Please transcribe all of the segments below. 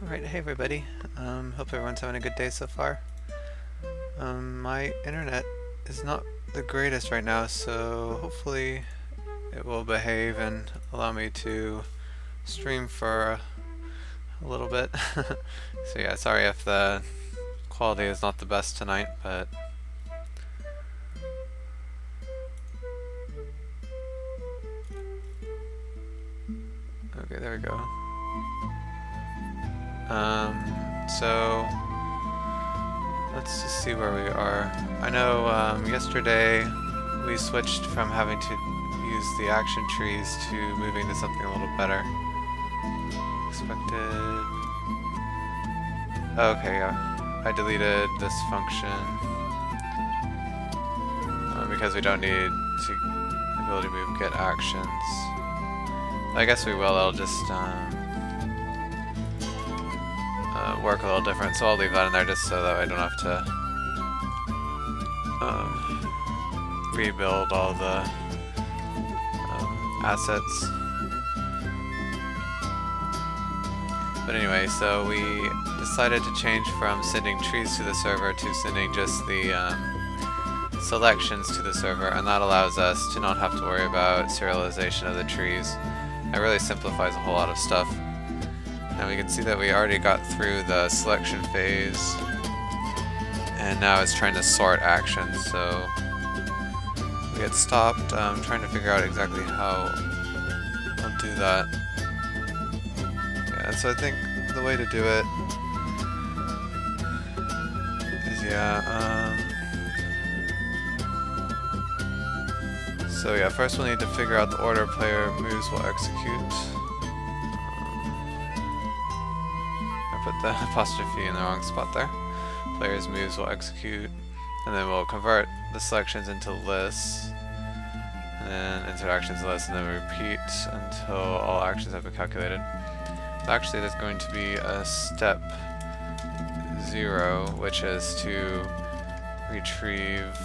Alright, hey everybody. Um, hope everyone's having a good day so far. Um, my internet is not the greatest right now, so hopefully it will behave and allow me to stream for a little bit. so yeah, sorry if the quality is not the best tonight, but Okay, there we go. Um, so let's just see where we are. I know um, yesterday we switched from having to use the action trees to moving to something a little better. Expected. Okay, yeah. I deleted this function uh, because we don't need to ability move get actions. I guess we will. I'll just um, work a little different, so I'll leave that in there just so that I don't have to um, rebuild all the um, assets. But anyway, so we decided to change from sending trees to the server to sending just the um, selections to the server, and that allows us to not have to worry about serialization of the trees. It really simplifies a whole lot of stuff. Now we can see that we already got through the selection phase, and now it's trying to sort actions, so we had stopped um, trying to figure out exactly how I'll do that. Yeah, so I think the way to do it is, yeah, um, So yeah, first we'll need to figure out the order player moves will execute. The apostrophe in the wrong spot there. Players moves will execute, and then we'll convert the selections into lists, and then interactions list, and then repeat until all actions have been calculated. Actually there's going to be a step zero, which is to retrieve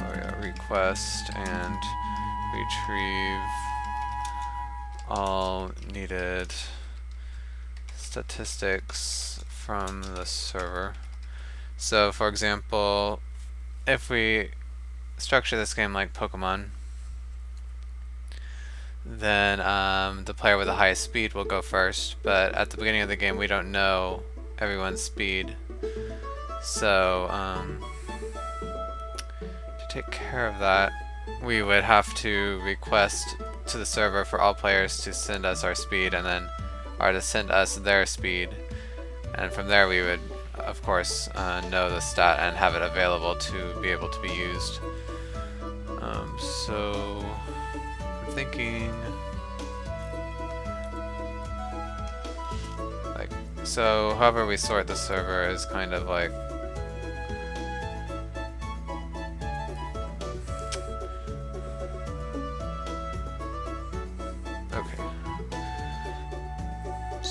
oh request and retrieve all needed statistics from the server. So for example, if we structure this game like Pokemon, then um, the player with the highest speed will go first, but at the beginning of the game we don't know everyone's speed. So, um, to take care of that, we would have to request to the server for all players to send us our speed and then or to send us their speed. And from there we would of course uh, know the stat and have it available to be able to be used. Um, so I'm thinking like so however we sort the server is kind of like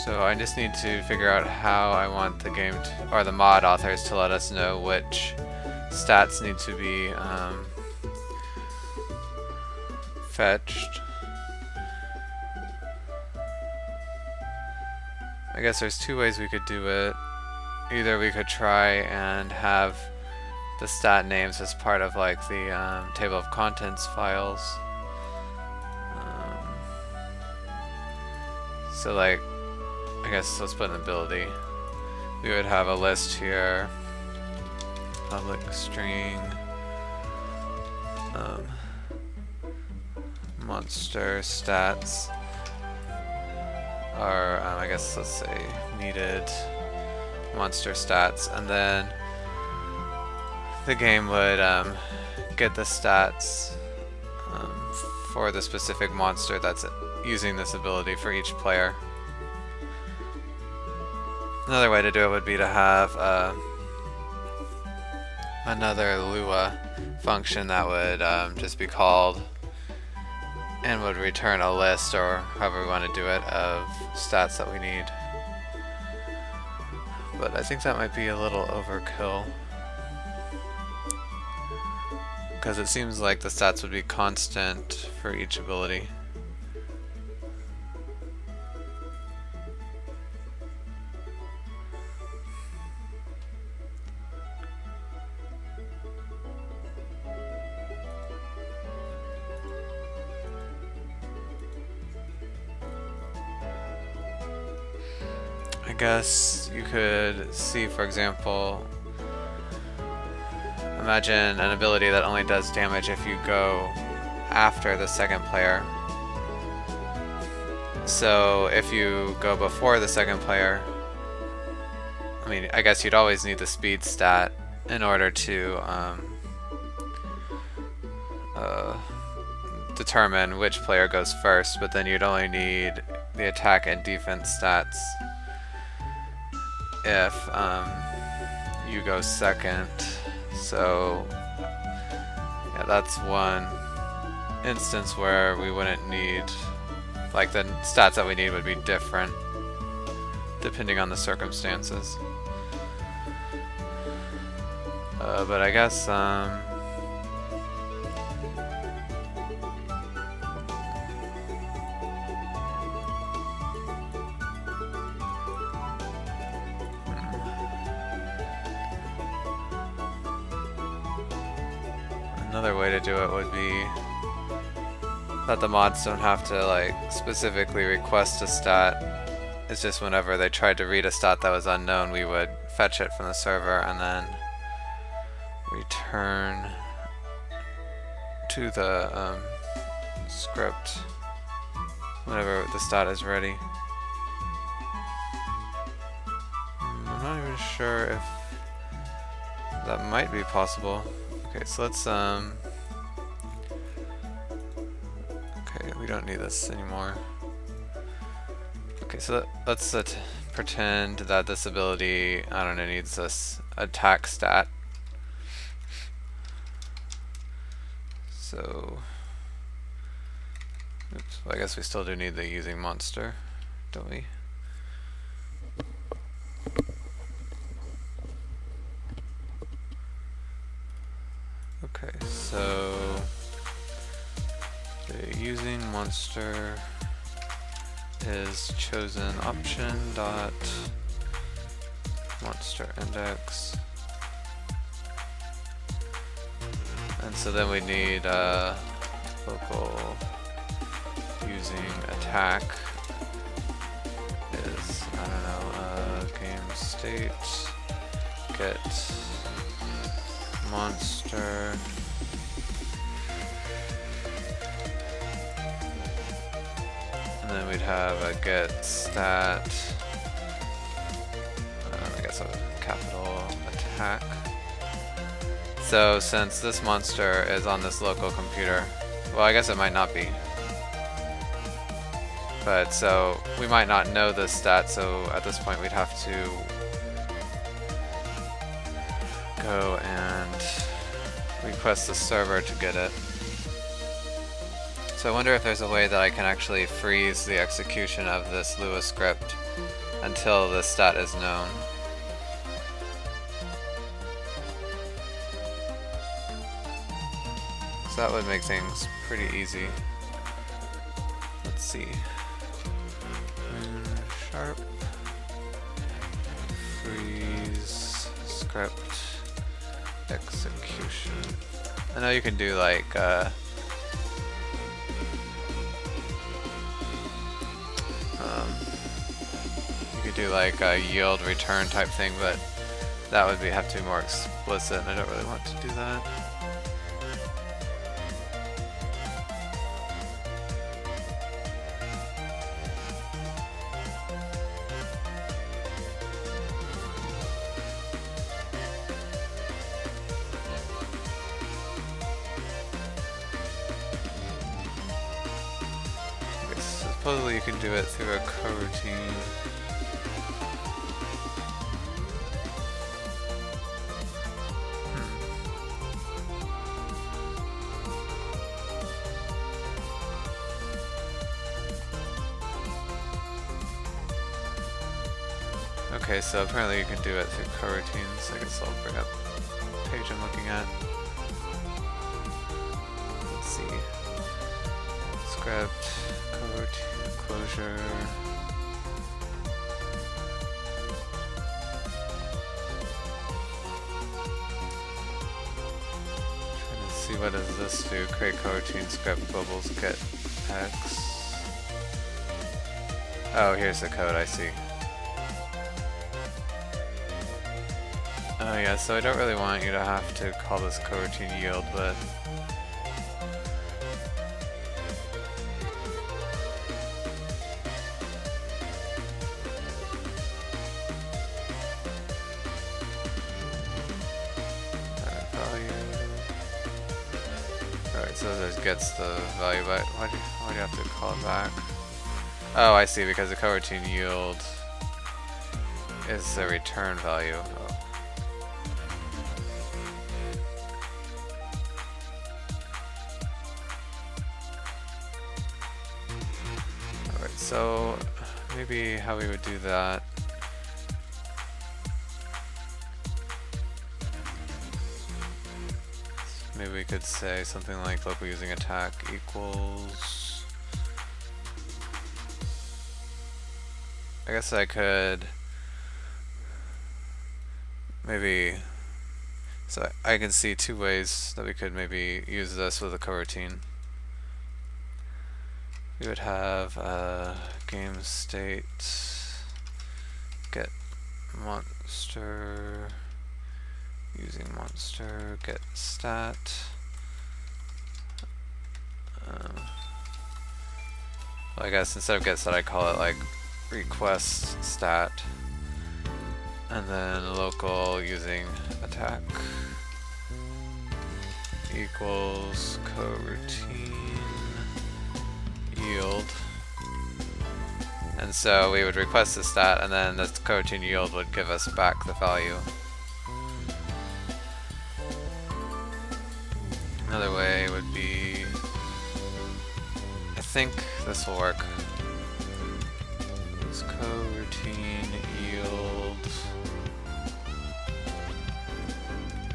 So I just need to figure out how I want the game to, or the mod authors to let us know which stats need to be um, fetched. I guess there's two ways we could do it. Either we could try and have the stat names as part of like the um, table of contents files. Um, so like guess let's put an ability. We would have a list here. Public string. Um, monster stats. Or, um, I guess let's say needed monster stats. And then the game would um, get the stats um, for the specific monster that's using this ability for each player. Another way to do it would be to have uh, another Lua function that would um, just be called and would return a list or however we want to do it of stats that we need. But I think that might be a little overkill. Because it seems like the stats would be constant for each ability. Guess you could see, for example, imagine an ability that only does damage if you go after the second player. So if you go before the second player, I mean, I guess you'd always need the speed stat in order to um, uh, determine which player goes first, but then you'd only need the attack and defense stats if um, you go second. So yeah, that's one instance where we wouldn't need, like the stats that we need would be different depending on the circumstances. Uh, but I guess um, Another way to do it would be that the mods don't have to like specifically request a stat. It's just whenever they tried to read a stat that was unknown, we would fetch it from the server and then return to the um, script whenever the stat is ready. I'm not even sure if that might be possible. Okay, so let's, um... Okay, we don't need this anymore. Okay, so let's uh, pretend that this ability, I don't know, needs this attack stat. So... Oops, well, I guess we still do need the using monster, don't we? Dot monster index and so then we need uh, local using attack is I don't know uh, game state get monster. And then we'd have a get stat. So since this monster is on this local computer, well I guess it might not be. But so we might not know this stat, so at this point we'd have to go and request the server to get it. So I wonder if there's a way that I can actually freeze the execution of this Lua script until the stat is known. That would make things pretty easy. Let's see. Sharp. Freeze script execution. I know you can do like uh, um, you could do like a yield return type thing, but that would be have to be more explicit, and I don't really want to do that. Apparently you can do it through coroutines. I guess I'll bring up the page I'm looking at. Let's see. Script, coroutine closure. Trying to see what does this do? Create coroutine script bubbles get X. Oh, here's the code, I see. Oh yeah, so I don't really want you to have to call this coroutine yield, but Alright, so this gets the value, but why do, why do you have to call it back? Oh, I see, because the coroutine yield is the return value. Maybe how we would do that maybe we could say something like local using attack equals I guess I could maybe so I can see two ways that we could maybe use this with a coroutine. We would have a game state. Get monster. Using monster. Get stat. Um, well, I guess instead of get stat, I call it like request stat, and then local using attack equals coroutine yield. And so we would request the stat, and then this coroutine yield would give us back the value. Another way would be... I think this will work. This coroutine yield...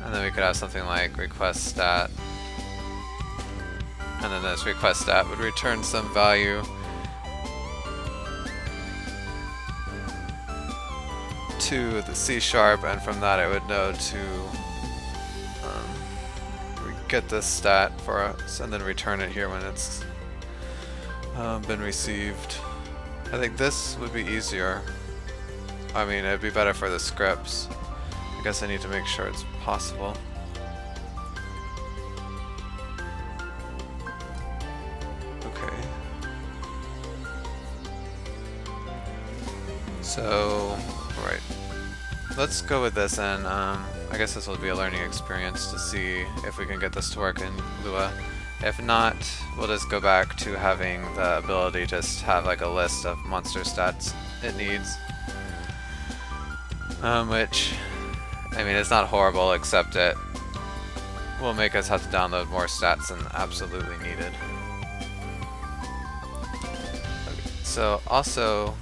And then we could have something like request stat. And then this request stat would return some value to the C sharp, and from that I would know to get this stat for us and then return it here when it's um, been received. I think this would be easier. I mean, it'd be better for the scripts. I guess I need to make sure it's possible. Okay. So, right. Let's go with this and um, I guess this will be a learning experience to see if we can get this to work in Lua. If not, we'll just go back to having the ability to just have like a list of monster stats it needs. Um, which, I mean, it's not horrible, except it will make us have to download more stats than absolutely needed. Okay, so, also,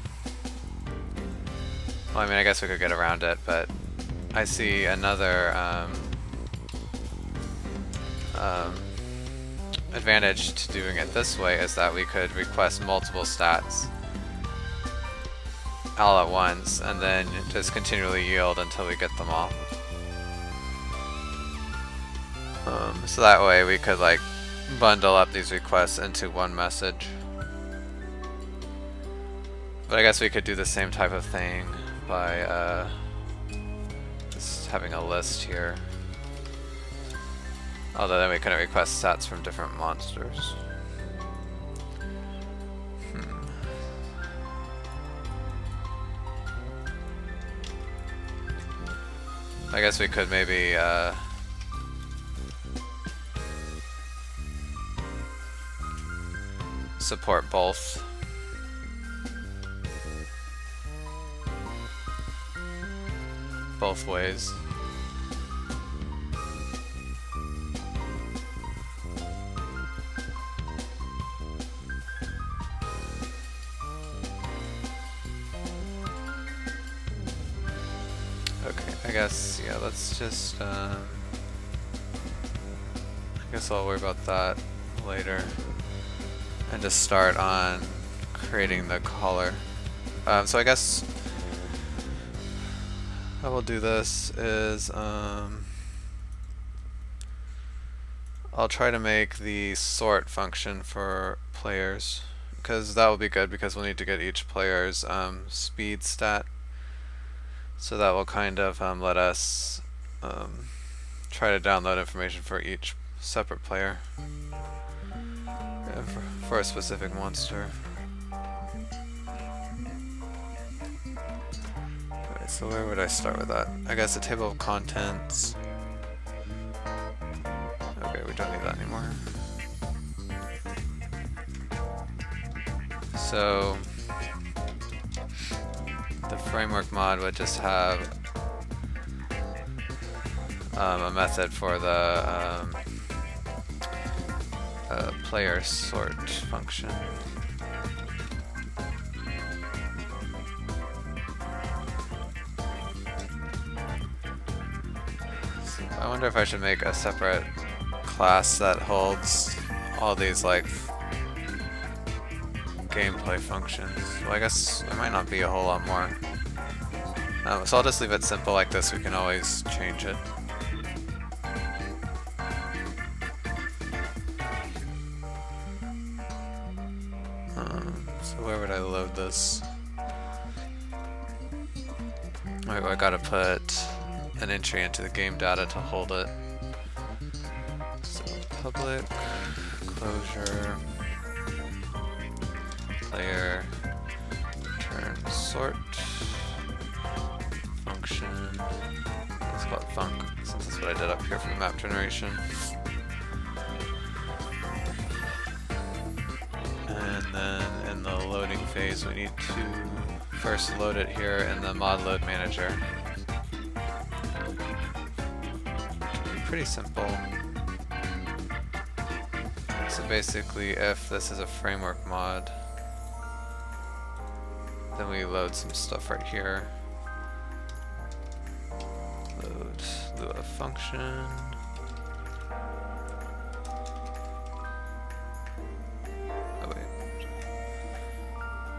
well, I mean, I guess we could get around it, but I see another um, um, advantage to doing it this way is that we could request multiple stats all at once and then just continually yield until we get them all. Um, so that way we could like bundle up these requests into one message. But I guess we could do the same type of thing by uh, having a list here. Although then we couldn't request stats from different monsters. Hmm. I guess we could maybe uh, support both. Both ways. Okay, I guess, yeah, let's just, um, I guess I'll worry about that later. And just start on creating the collar. Um, so I guess how we'll do this is, um, I'll try to make the sort function for players because that will be good because we'll need to get each player's um, speed stat so that will kind of um, let us um, try to download information for each separate player for, for a specific monster. Alright, so where would I start with that? I guess the table of contents. Okay, we don't need that anymore. So the framework mod would just have um, a method for the um, uh, player sort function. I wonder if I should make a separate class that holds all these like gameplay functions. Well, I guess there might not be a whole lot more. Um, so I'll just leave it simple like this, we can always change it. Um, so where would I load this? Well, I gotta put an entry into the game data to hold it. So public closure player turn sort function. Let's call it func since that's what I did up here for the map generation. And then in the loading phase we need to first load it here in the mod load manager. Pretty simple. So basically if this is a framework mod, then we load some stuff right here. Load Lua function. Oh wait.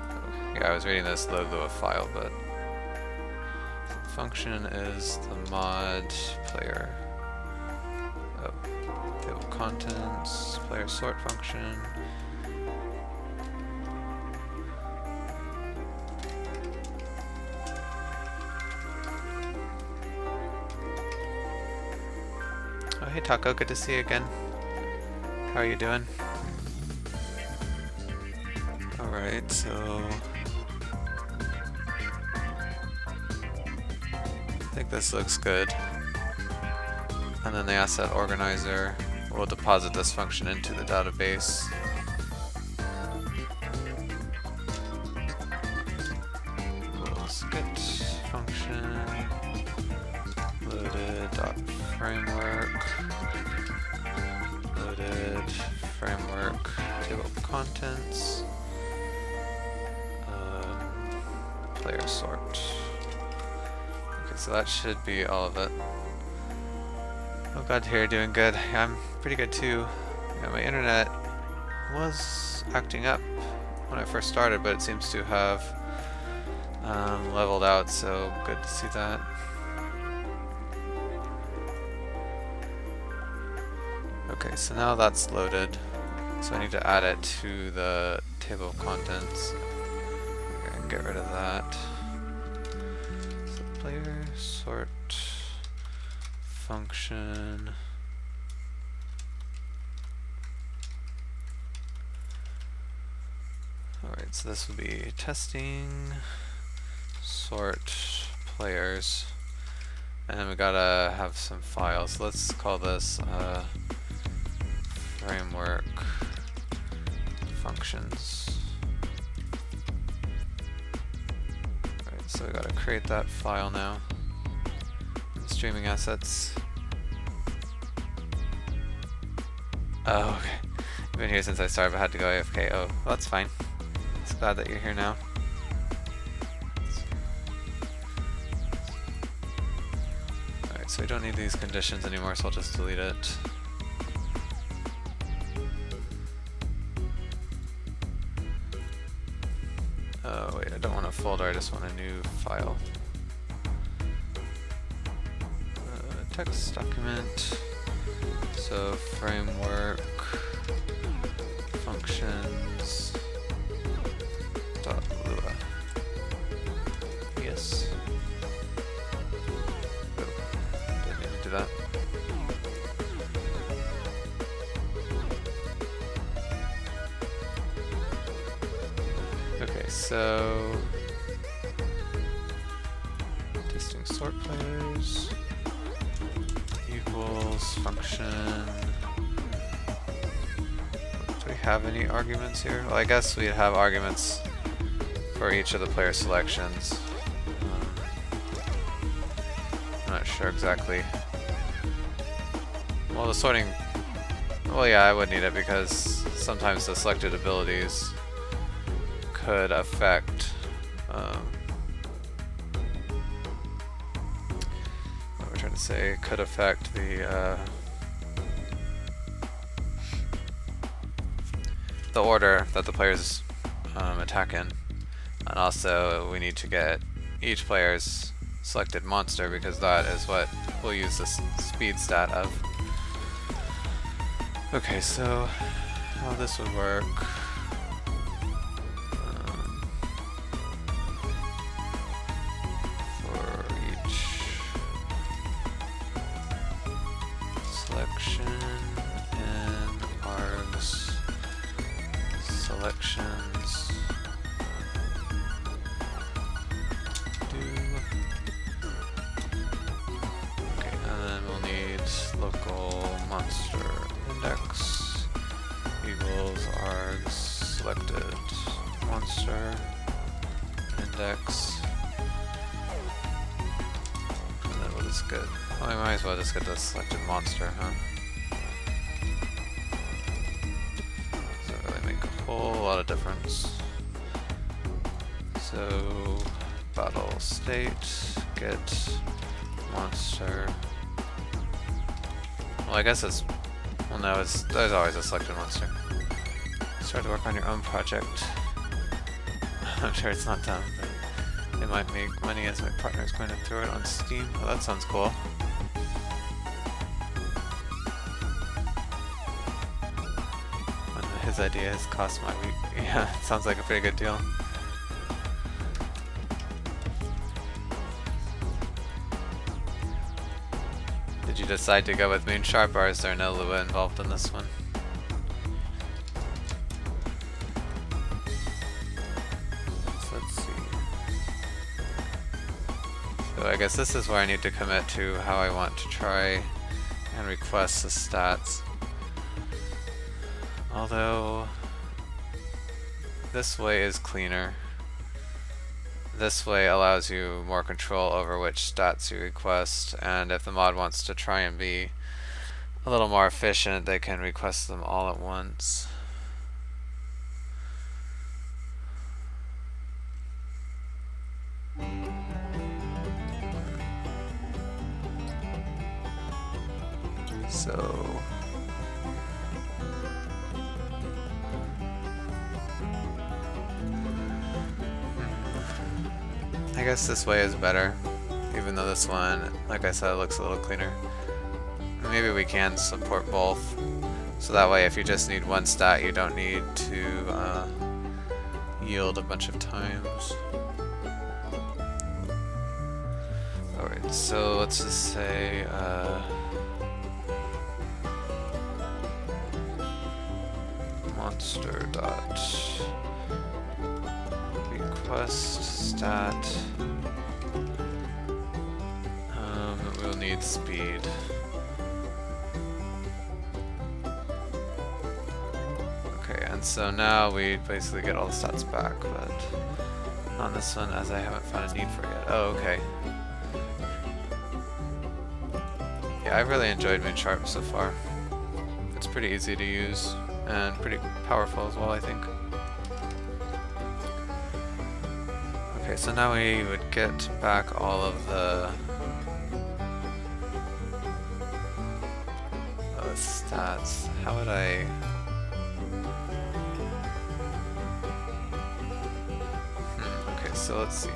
Oh, yeah, I was reading this load Lua file, but function is the mod player. Contents, player sort function. Oh, hey Taco, good to see you again. How are you doing? Alright, so... I think this looks good. And then the asset organizer will deposit this function into the database. Equals get function loaded dot framework loaded framework table contents um, player sort. Okay so that should be all of it. Oh glad here, doing good. I'm pretty good too yeah, my internet was acting up when I first started but it seems to have um, leveled out so good to see that Okay, so now that's loaded. So I need to add it to the table of contents. Okay, and get rid of that. So this will be testing sort players. And we gotta have some files. Let's call this uh, framework functions. Alright, so we gotta create that file now. Streaming assets. Oh, okay. You've been here since I started, but I had to go AFK. Oh, well, that's fine. Just glad that you're here now. Alright, so we don't need these conditions anymore, so I'll just delete it. Oh wait, I don't want a folder, I just want a new file. Uh, text document. So framework here? Well, I guess we'd have arguments for each of the player selections. Um, not sure exactly. Well, the sorting. Well, yeah, I would need it because sometimes the selected abilities could affect um, what we're trying to say could affect the uh, order that the players um, attack in and also we need to get each player's selected monster because that is what we'll use the speed stat of. Okay, so how this would work guess it's... Well, no, it's there's always a selected monster. Start to work on your own project. I'm sure it's not done, but it might make money as my partner is going to throw it on Steam. Well, that sounds cool. His idea has cost my week. Yeah, sounds like a pretty good deal. You decide to go with Moonsharp, or is there no Lua involved in this one? Let's see. So I guess this is where I need to commit to how I want to try and request the stats. Although, this way is cleaner. This way allows you more control over which stats you request, and if the mod wants to try and be a little more efficient, they can request them all at once. This way is better, even though this one, like I said, looks a little cleaner. Maybe we can support both, so that way if you just need one stat, you don't need to uh, yield a bunch of times. Alright, so let's just say... Uh, monster dot request stat. Need speed. Okay, and so now we basically get all the stats back, but on this one as I haven't found a need for it yet. Oh, okay. Yeah, I've really enjoyed Moonsharp so far. It's pretty easy to use and pretty powerful as well, I think. Okay, so now we would get back all of the How would I... Hmm, okay, so let's see.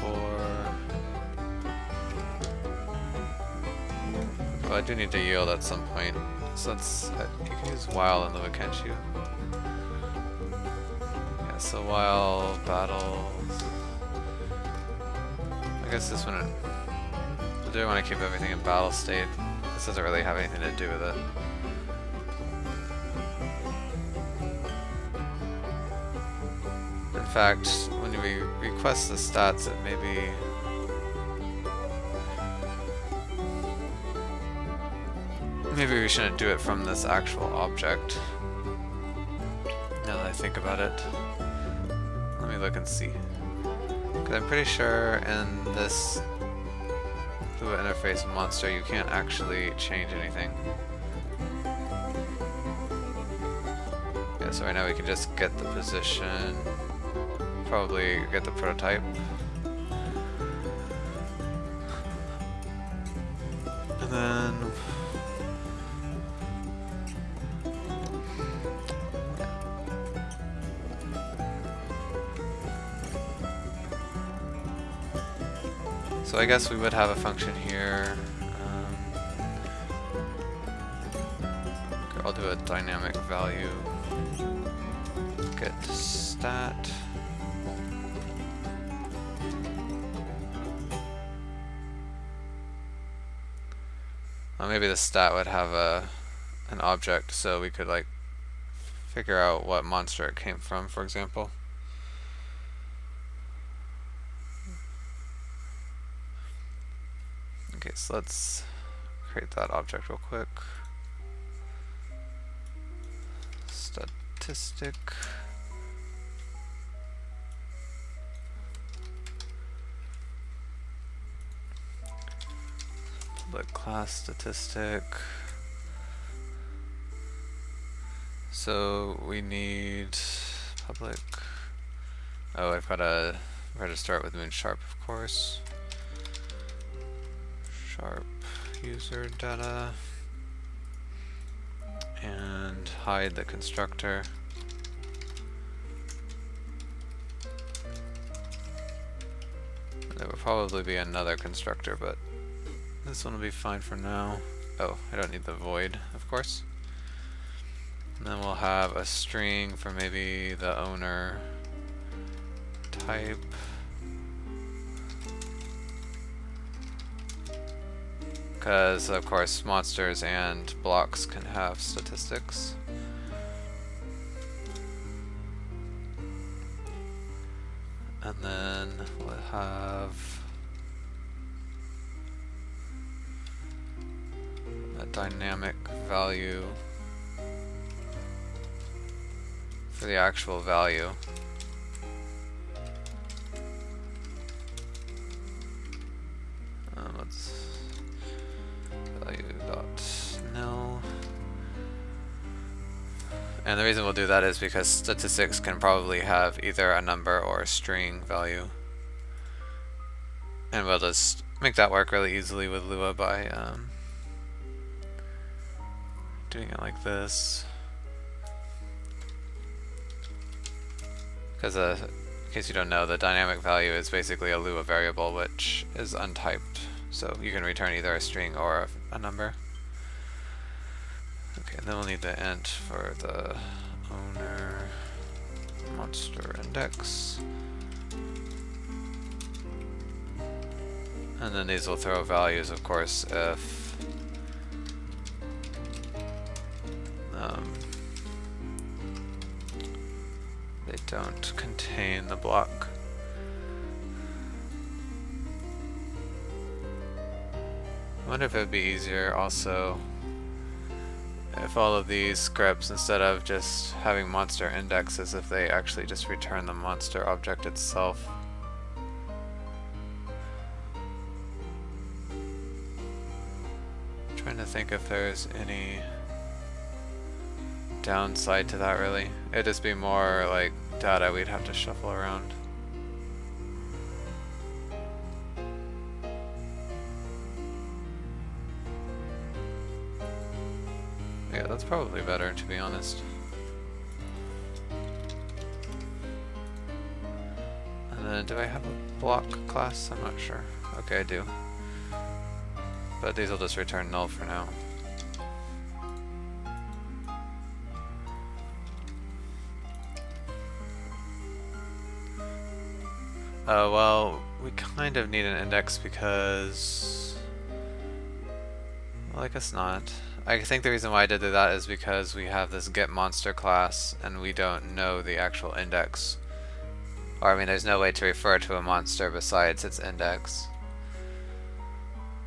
For... Well, I do need to yield at some point. So let's... Uh, you can use while in the can't you? Yeah, so while battles... I guess this one... I do want to keep everything in battle state. Doesn't really have anything to do with it. In fact, when we request the stats, it maybe... Maybe we shouldn't do it from this actual object. Now that I think about it. Let me look and see. Because I'm pretty sure in this Interface monster you can't actually change anything. Yeah, so right now we can just get the position, probably get the prototype. So I guess we would have a function here. Um, I'll do a dynamic value. Get stat. Well, maybe the stat would have a an object, so we could like figure out what monster it came from, for example. So let's create that object real quick. Statistic. Public class statistic. So we need public. Oh, I've got to, got to start with Moonsharp, of course sharp user data and hide the constructor. There will probably be another constructor, but this one will be fine for now. Oh, I don't need the void, of course. And then we'll have a string for maybe the owner type. Because of course monsters and blocks can have statistics. And then we'll have a dynamic value for the actual value. Um, And the reason we'll do that is because statistics can probably have either a number or a string value. And we'll just make that work really easily with Lua by um, doing it like this. Because uh, in case you don't know, the dynamic value is basically a Lua variable which is untyped. So you can return either a string or a, a number. Okay, then we'll need the int for the owner monster index. And then these will throw values, of course, if um, they don't contain the block. I wonder if it would be easier also if all of these scripts, instead of just having monster indexes, if they actually just return the monster object itself. I'm trying to think if there's any downside to that really. It'd just be more like data we'd have to shuffle around. Probably better, to be honest. And then, do I have a block class? I'm not sure. Okay, I do. But these will just return null for now. Uh, well, we kind of need an index because... Well, I guess not. I think the reason why I did that is because we have this get monster class and we don't know the actual index Or, I mean, there's no way to refer to a monster besides its index.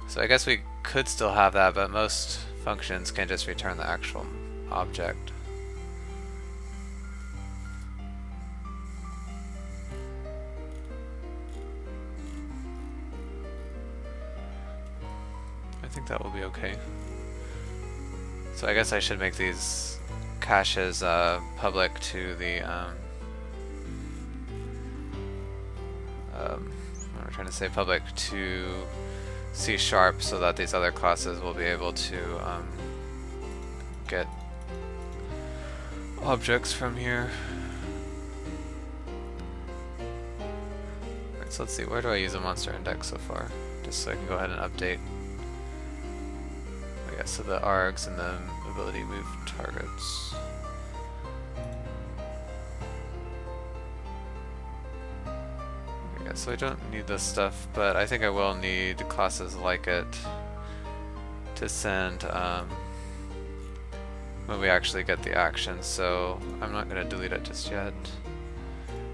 So I guess we could still have that, but most functions can just return the actual object. I think that will be okay. So I guess I should make these caches uh, public to the um, um, what am trying to say public to C sharp so that these other classes will be able to um, get objects from here. So let's see, where do I use a monster index so far? Just so I can go ahead and update. So the args and the ability move targets. so I don't need this stuff, but I think I will need classes like it to send um, when we actually get the action, so I'm not going to delete it just yet.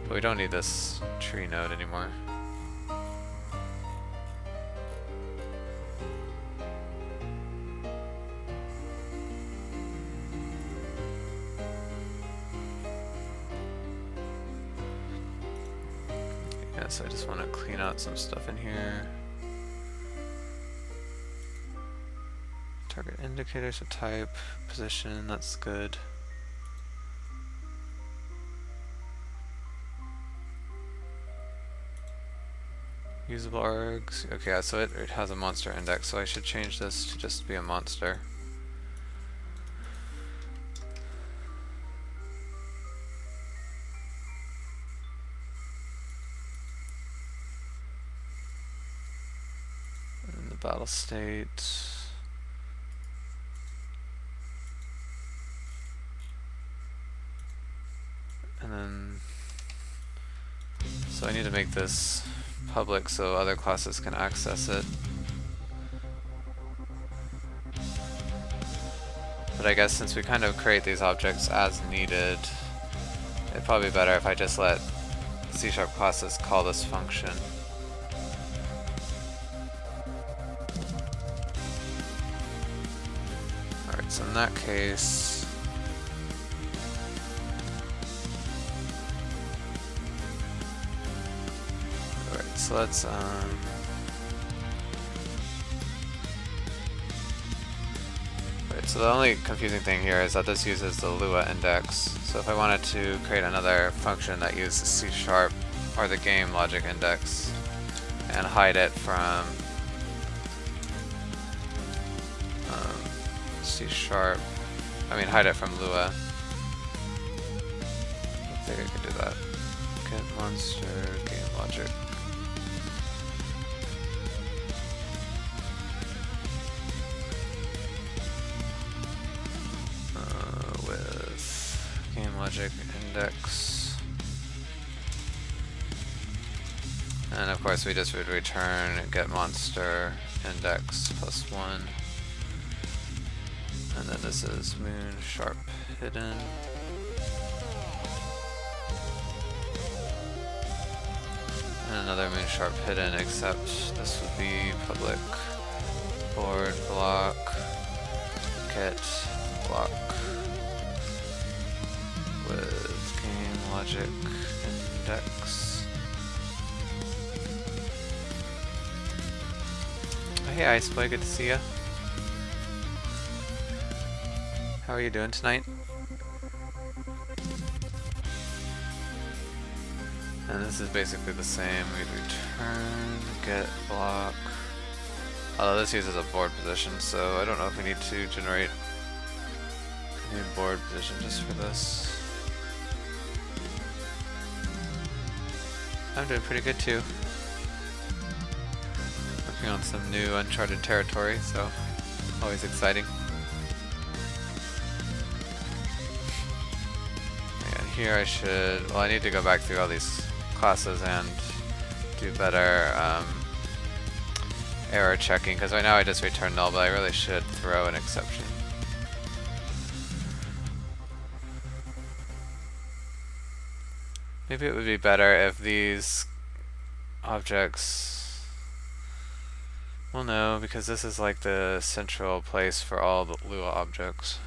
But we don't need this tree node anymore. So I just want to clean out some stuff in here. Target indicators of type, position, that's good. Usable args. Okay, so it, it has a monster index, so I should change this to just be a monster. Battle state. And then, so I need to make this public so other classes can access it. But I guess since we kind of create these objects as needed, it'd probably be better if I just let C-sharp classes call this function. That case... Alright, so let's, um... Right, so the only confusing thing here is that this uses the Lua index. So if I wanted to create another function that uses C sharp or the game logic index and hide it from sharp. I mean, hide it from Lua. I think I can do that. Get monster, game logic. Uh, with game logic index. And of course we just would return get monster index plus one. And then this is moon sharp hidden. And another moon sharp hidden, except this would be public board block get block with game logic index. Oh, hey Ice Boy, good to see ya. How are you doing tonight? And this is basically the same. We return, get block. Although this uses a board position, so I don't know if we need to generate a new board position just for this. I'm doing pretty good too. Working on some new uncharted territory, so always exciting. Here I should, well I need to go back through all these classes and do better um, error checking, because right now I just return null, but I really should throw an exception. Maybe it would be better if these objects... Well, no, because this is like the central place for all the Lua objects.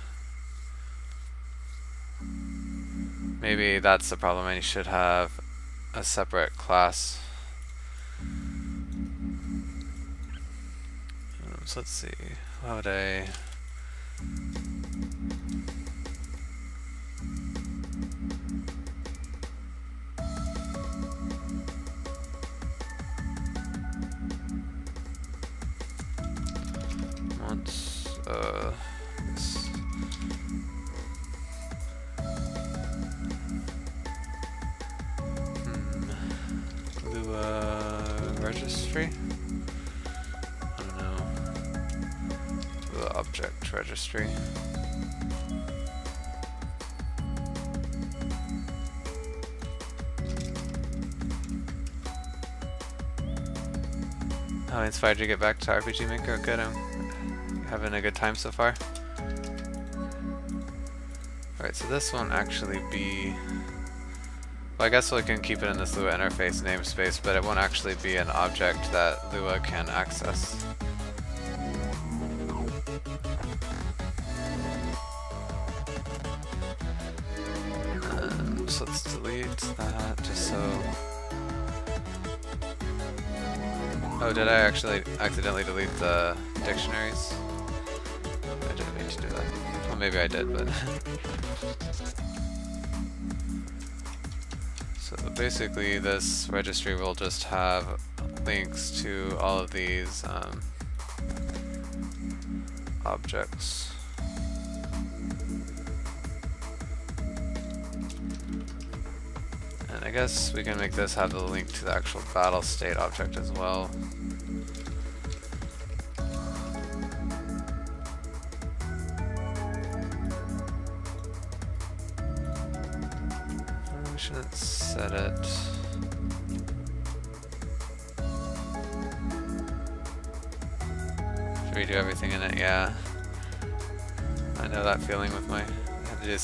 Maybe that's the problem, and you should have a separate class. Um, so let's see, how would I... registry. How inspired to get back to RPG Maker? Good, I'm Having a good time so far? Alright, so this won't actually be... Well, I guess we can keep it in this Lua interface namespace, but it won't actually be an object that Lua can access. Did I actually accidentally delete the dictionaries? maybe I did, but... so basically this registry will just have links to all of these um, objects. And I guess we can make this have the link to the actual battle state object as well.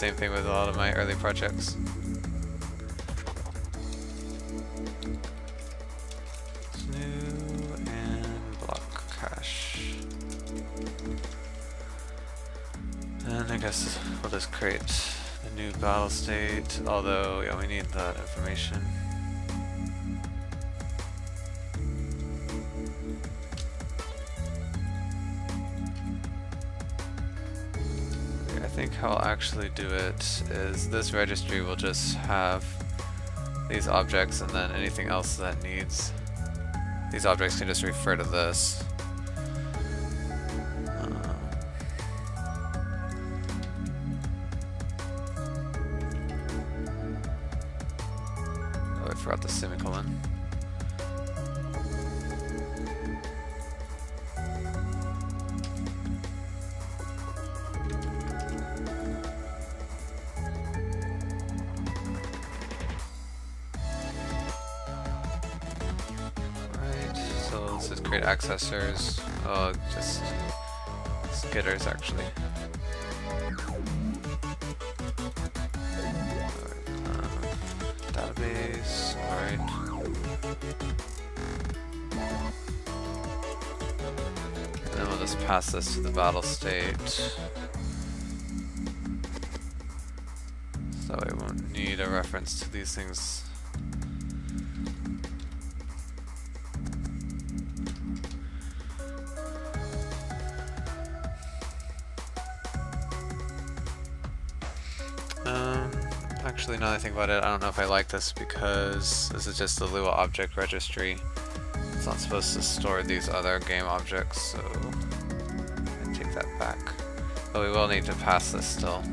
Same thing with a lot of my early projects. New and block cache. And I guess we'll just create a new battle state, although yeah, we need that information. How I'll actually do it is this registry will just have these objects and then anything else that needs these objects can just refer to this. Oh, just skitters actually. Uh, database, alright. Then we'll just pass this to the battle state. So I won't need a reference to these things. Actually, now that I think about it, I don't know if I like this because this is just the Lua object registry. It's not supposed to store these other game objects, so I take that back. But we will need to pass this still.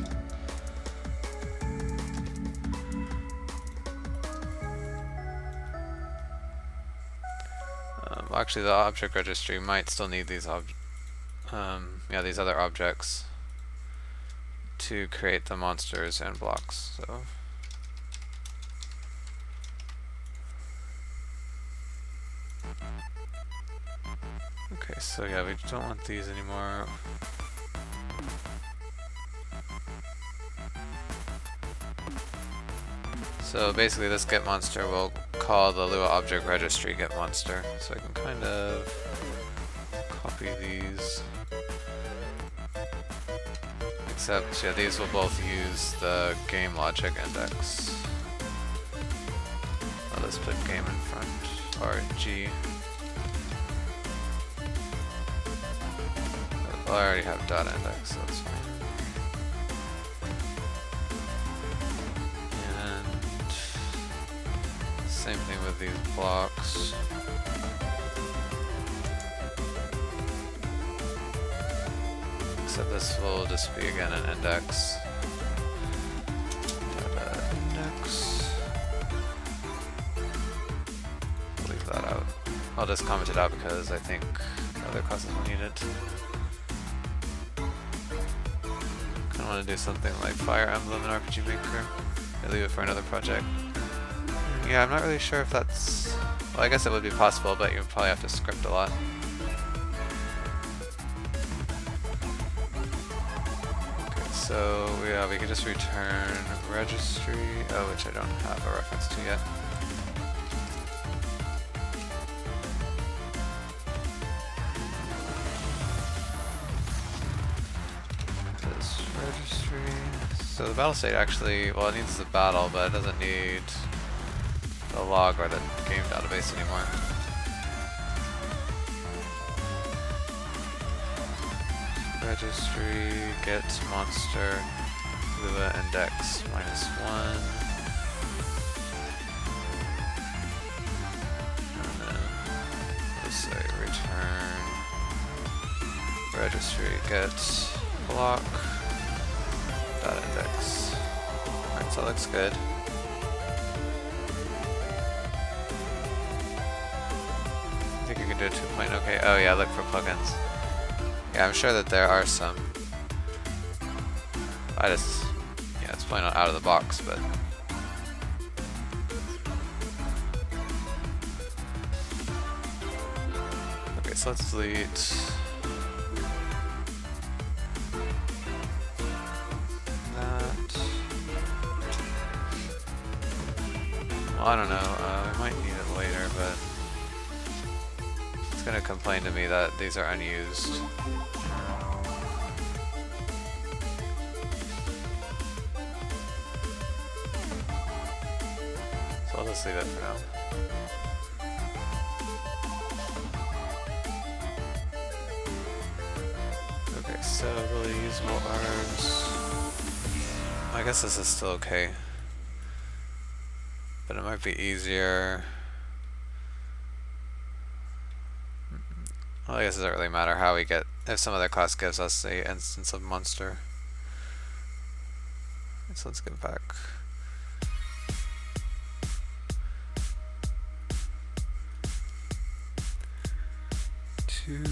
Um, actually, the object registry might still need these ob um, yeah, these other objects to create the monsters and blocks. So. So yeah, we don't want these anymore. So basically this get monster will call the Lua object registry get monster. So I can kind of copy these. Except, yeah, these will both use the game logic index. Just put game in front, or G. Well, I already have data index, so that's fine. And same thing with these blocks. Except this will just be again an index. I'll just comment it out because I think other classes will need it. Wanna do something like Fire Emblem and RPG Maker. I leave it for another project. Yeah, I'm not really sure if that's... Well, I guess it would be possible, but you would probably have to script a lot. So yeah, we can just return registry, oh, which I don't have a reference to yet. Battle state actually, well, it needs the battle, but it doesn't need the log or the game database anymore. registry, get monster, Lua index minus one. And say return registry, get block, looks good. I think you can do a two point, Okay, oh yeah, look for plugins. Yeah, I'm sure that there are some. I just, yeah, it's not out of the box, but. Okay, so let's delete. To me that these are unused. So I'll just leave it for now. Okay, so really usable args. I guess this is still okay. But it might be easier. Well, I guess it doesn't really matter how we get, if some other class gives us the instance of monster. So let's get back. To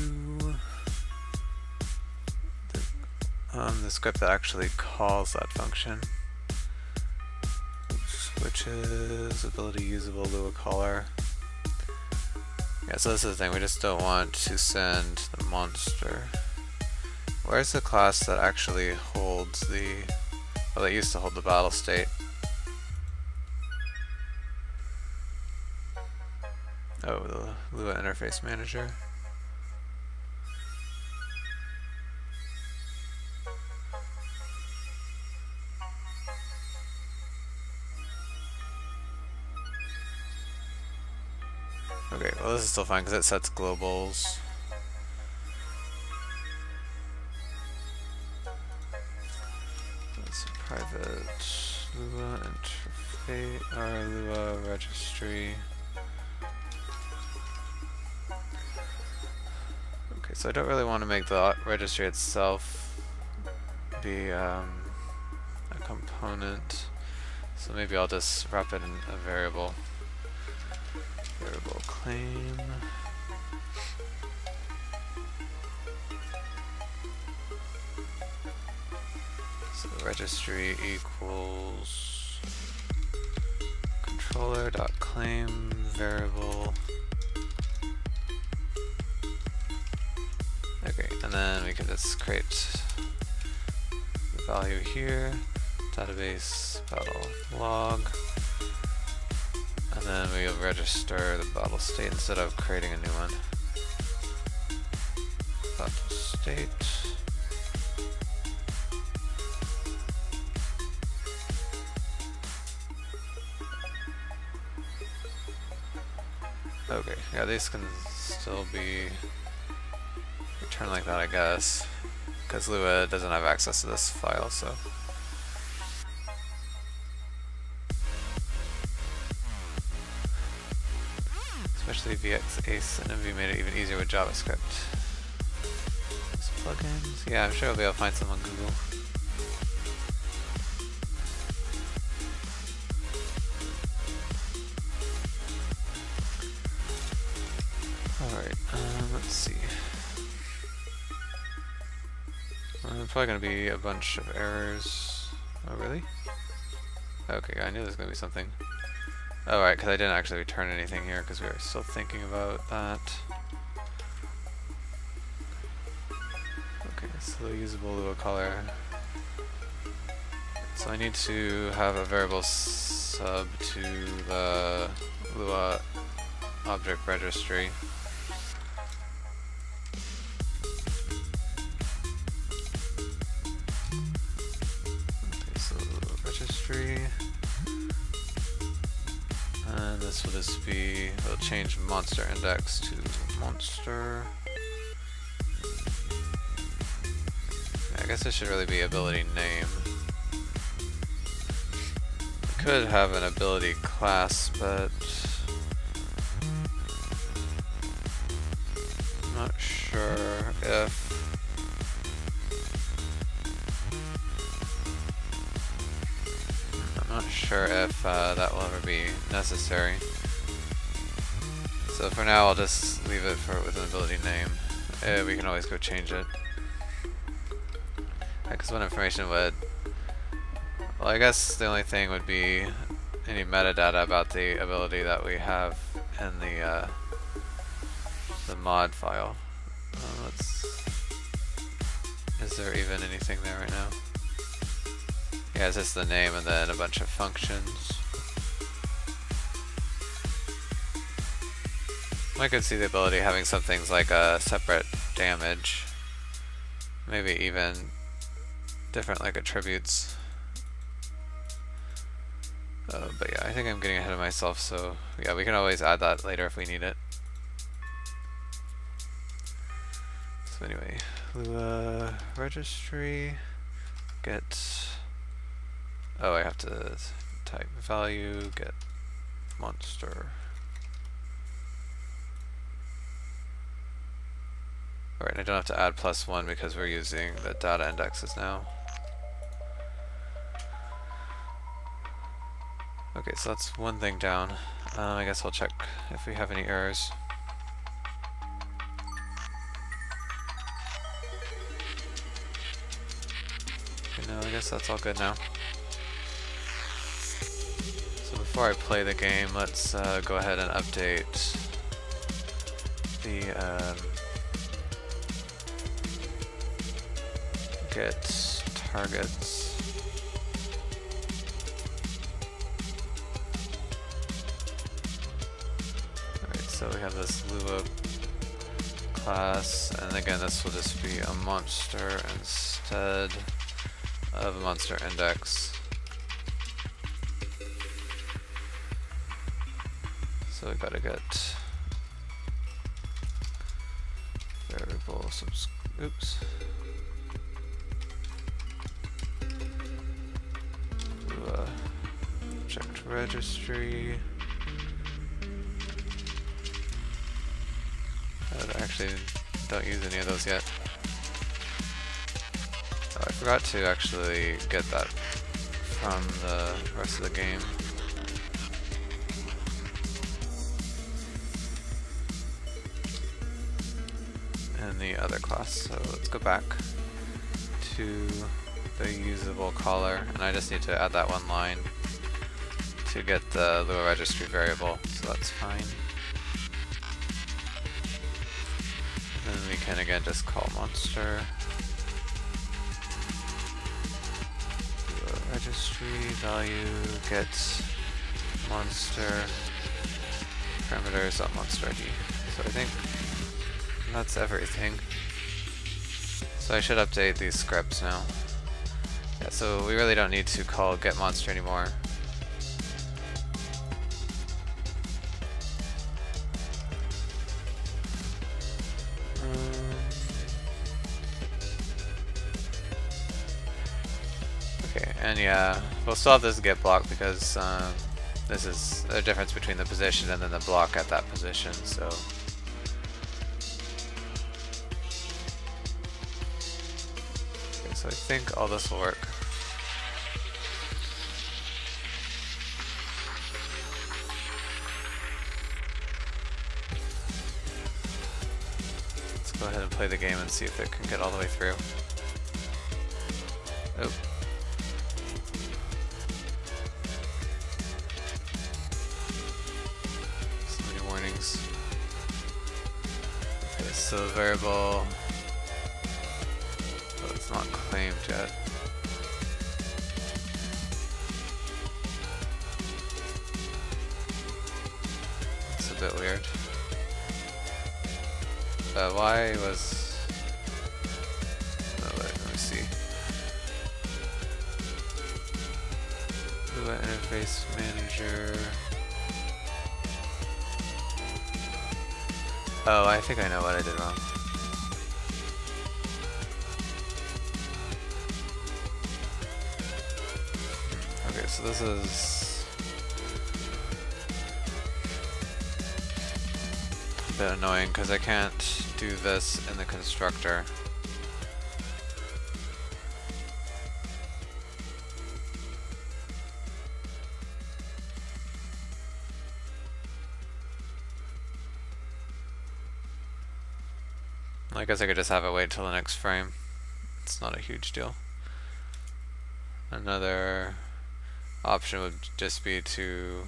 the, um, the script that actually calls that function. Which is ability usable Lua caller. Yeah, so this is the thing, we just don't want to send the monster. Where's the class that actually holds the... Well, that used to hold the battle state. Oh, the Lua Interface Manager. Still fine because it sets globals. That's private Lua interface or Lua registry. Okay, so I don't really want to make the registry itself be um, a component. So maybe I'll just wrap it in a variable. Variable claim. So registry equals controller dot claim variable. Okay, and then we can just create the value here, database battle log. And then we'll register the battle state instead of creating a new one. Battle state. Okay, yeah, these can still be returned like that, I guess. Because Lua doesn't have access to this file, so... Especially VX Ace and MV made it even easier with JavaScript. Plugins? Yeah, I'm sure I'll be able to find some on Google. Alright, um, let's see. Probably gonna be a bunch of errors. Oh, really? Okay, I knew there was gonna be something. Oh, right, because I didn't actually return anything here because we were still thinking about that. Okay, so the usable Lua caller. So I need to have a variable sub to the Lua object registry. registry. Change monster index to monster. I guess this should really be ability name. We could have an ability class, but I'm not sure if I'm not sure if uh, that will ever be necessary. So for now I'll just leave it for with an ability name. Uh, we can always go change it. Because what information would... Well I guess the only thing would be any metadata about the ability that we have in the uh, the mod file. Uh, let's... Is there even anything there right now? Yeah, it's just the name and then a bunch of functions. I could see the ability having some things like a separate damage. Maybe even different like attributes. Uh, but yeah, I think I'm getting ahead of myself, so yeah, we can always add that later if we need it. So anyway, Lua registry, get Oh, I have to type value, get monster. Alright, I don't have to add plus one because we're using the data indexes now. Okay, so that's one thing down. Um, I guess I'll check if we have any errors. Okay, no, I guess that's all good now So before I play the game, let's uh, go ahead and update the um, get targets. Alright, so we have this Lua class, and again this will just be a monster instead of a monster index. So I gotta get I actually don't use any of those yet. Oh, I forgot to actually get that from the rest of the game. And the other class. So let's go back to the usable caller, and I just need to add that one line to get the Lua registry variable, so that's fine. And then we can again just call monster. Registry value get monster Parameters on monster ID. So I think that's everything. So I should update these scripts now. Yeah, so we really don't need to call get monster anymore. Yeah, we'll still have this get block because um, this is the difference between the position and then the block at that position, so so I think all this will work. Let's go ahead and play the game and see if it can get all the way through. Variable so this is a bit annoying because I can't do this in the constructor. I guess I could just have it wait till the next frame. It's not a huge deal. Another option would just be to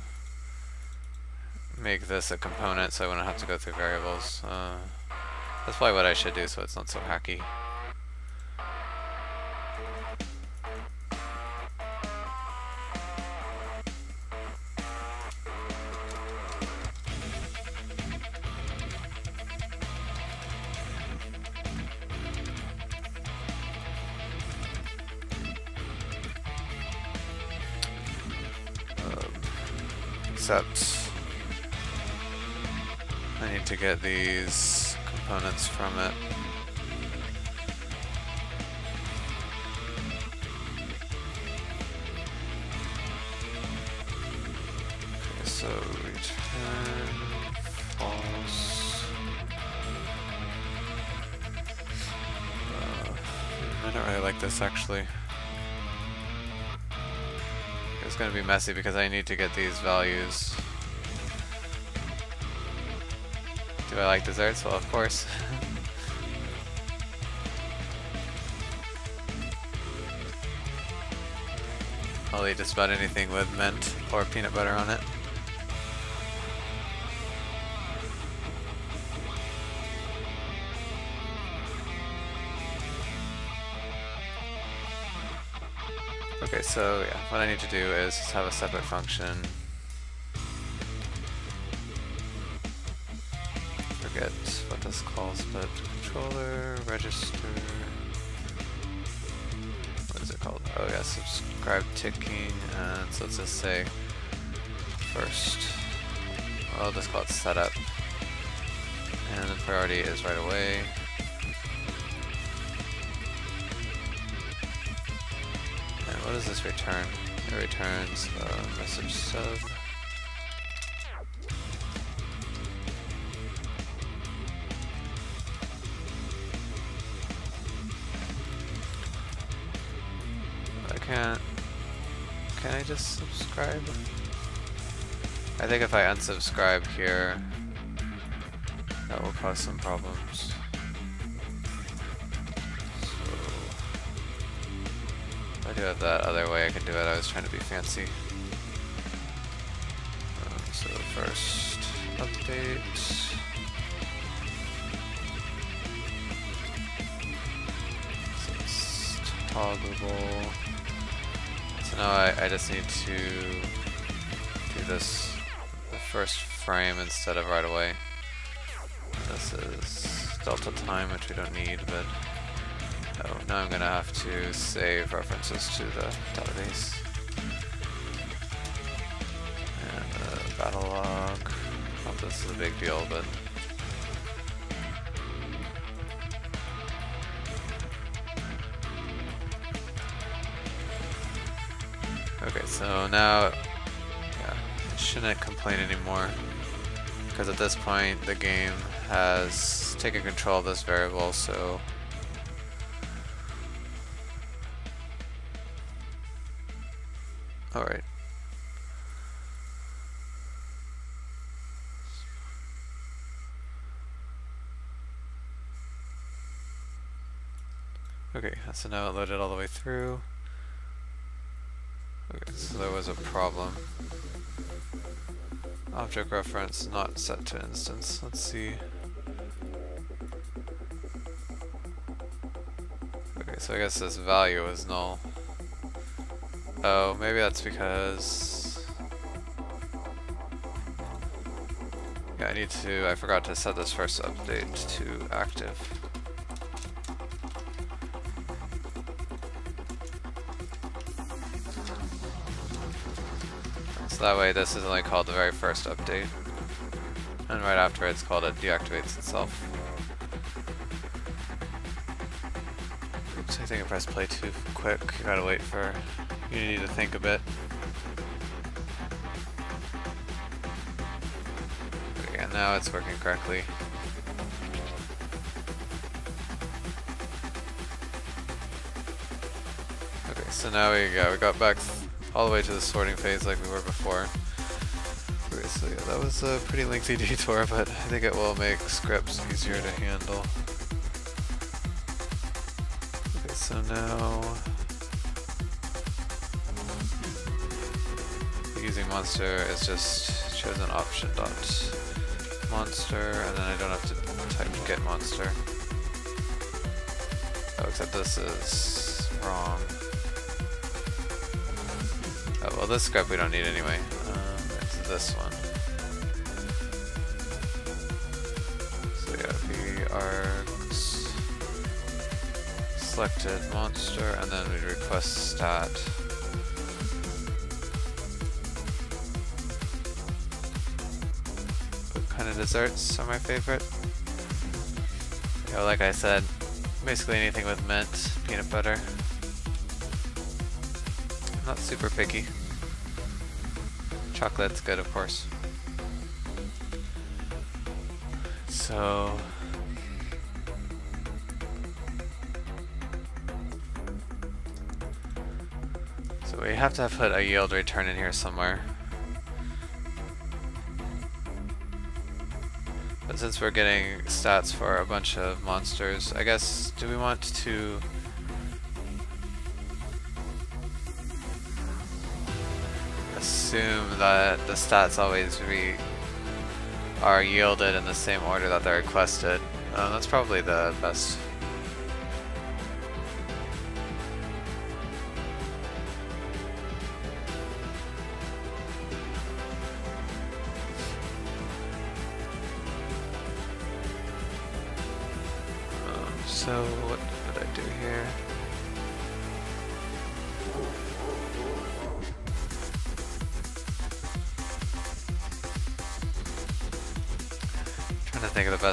make this a component so I wouldn't have to go through variables. Uh, that's probably what I should do so it's not so hacky. Get these components from it. Okay, so return false. Uh, I don't really like this actually. It's going to be messy because I need to get these values. I like desserts? Well, of course. I'll eat just about anything with mint or peanut butter on it. Okay, so yeah, what I need to do is just have a separate function. Let's just say first. I'll just call it setup. And the priority is right away. And what does this return? It returns a message sub. Think if I unsubscribe here, that will cause some problems. I do have that other way, I can do it. I was trying to be fancy. Um, so first update. So toggleable. So now I, I just need to do this first frame instead of right away. This is delta time, which we don't need, but oh, now I'm gonna have to save references to the database. And the battle log. Not this is a big deal, but Okay, so now, shouldn't complain anymore. Because at this point, the game has taken control of this variable, so... Alright. Okay, so now it loaded all the way through. Okay, so there was a problem. Object reference not set to instance. Let's see. Okay, so I guess this value is null. Oh, maybe that's because... Yeah, I need to, I forgot to set this first update to active. That way this is only called the very first update. And right after it's called it deactivates itself. Oops, I think I pressed play too quick. You gotta wait for Unity to think a bit. Okay, and now it's working correctly. Okay, so now we go. We got back all the way to the sorting phase like we were before. So yeah, that was a pretty lengthy detour, but I think it will make scripts easier to handle. Okay, so now... Using monster is just chosen option dot monster, and then I don't have to type get monster. Oh, except this is wrong. Well this scrap we don't need anyway. Uh, it's this one. So we are selected monster and then we request stat. What kind of desserts are my favorite? Yeah, like I said, basically anything with mint, peanut butter. Not super picky. Chocolate's good, of course. So... So we have to put a yield return in here somewhere. But since we're getting stats for a bunch of monsters, I guess, do we want to assume that the stats always re are yielded in the same order that they're requested. Um, that's probably the best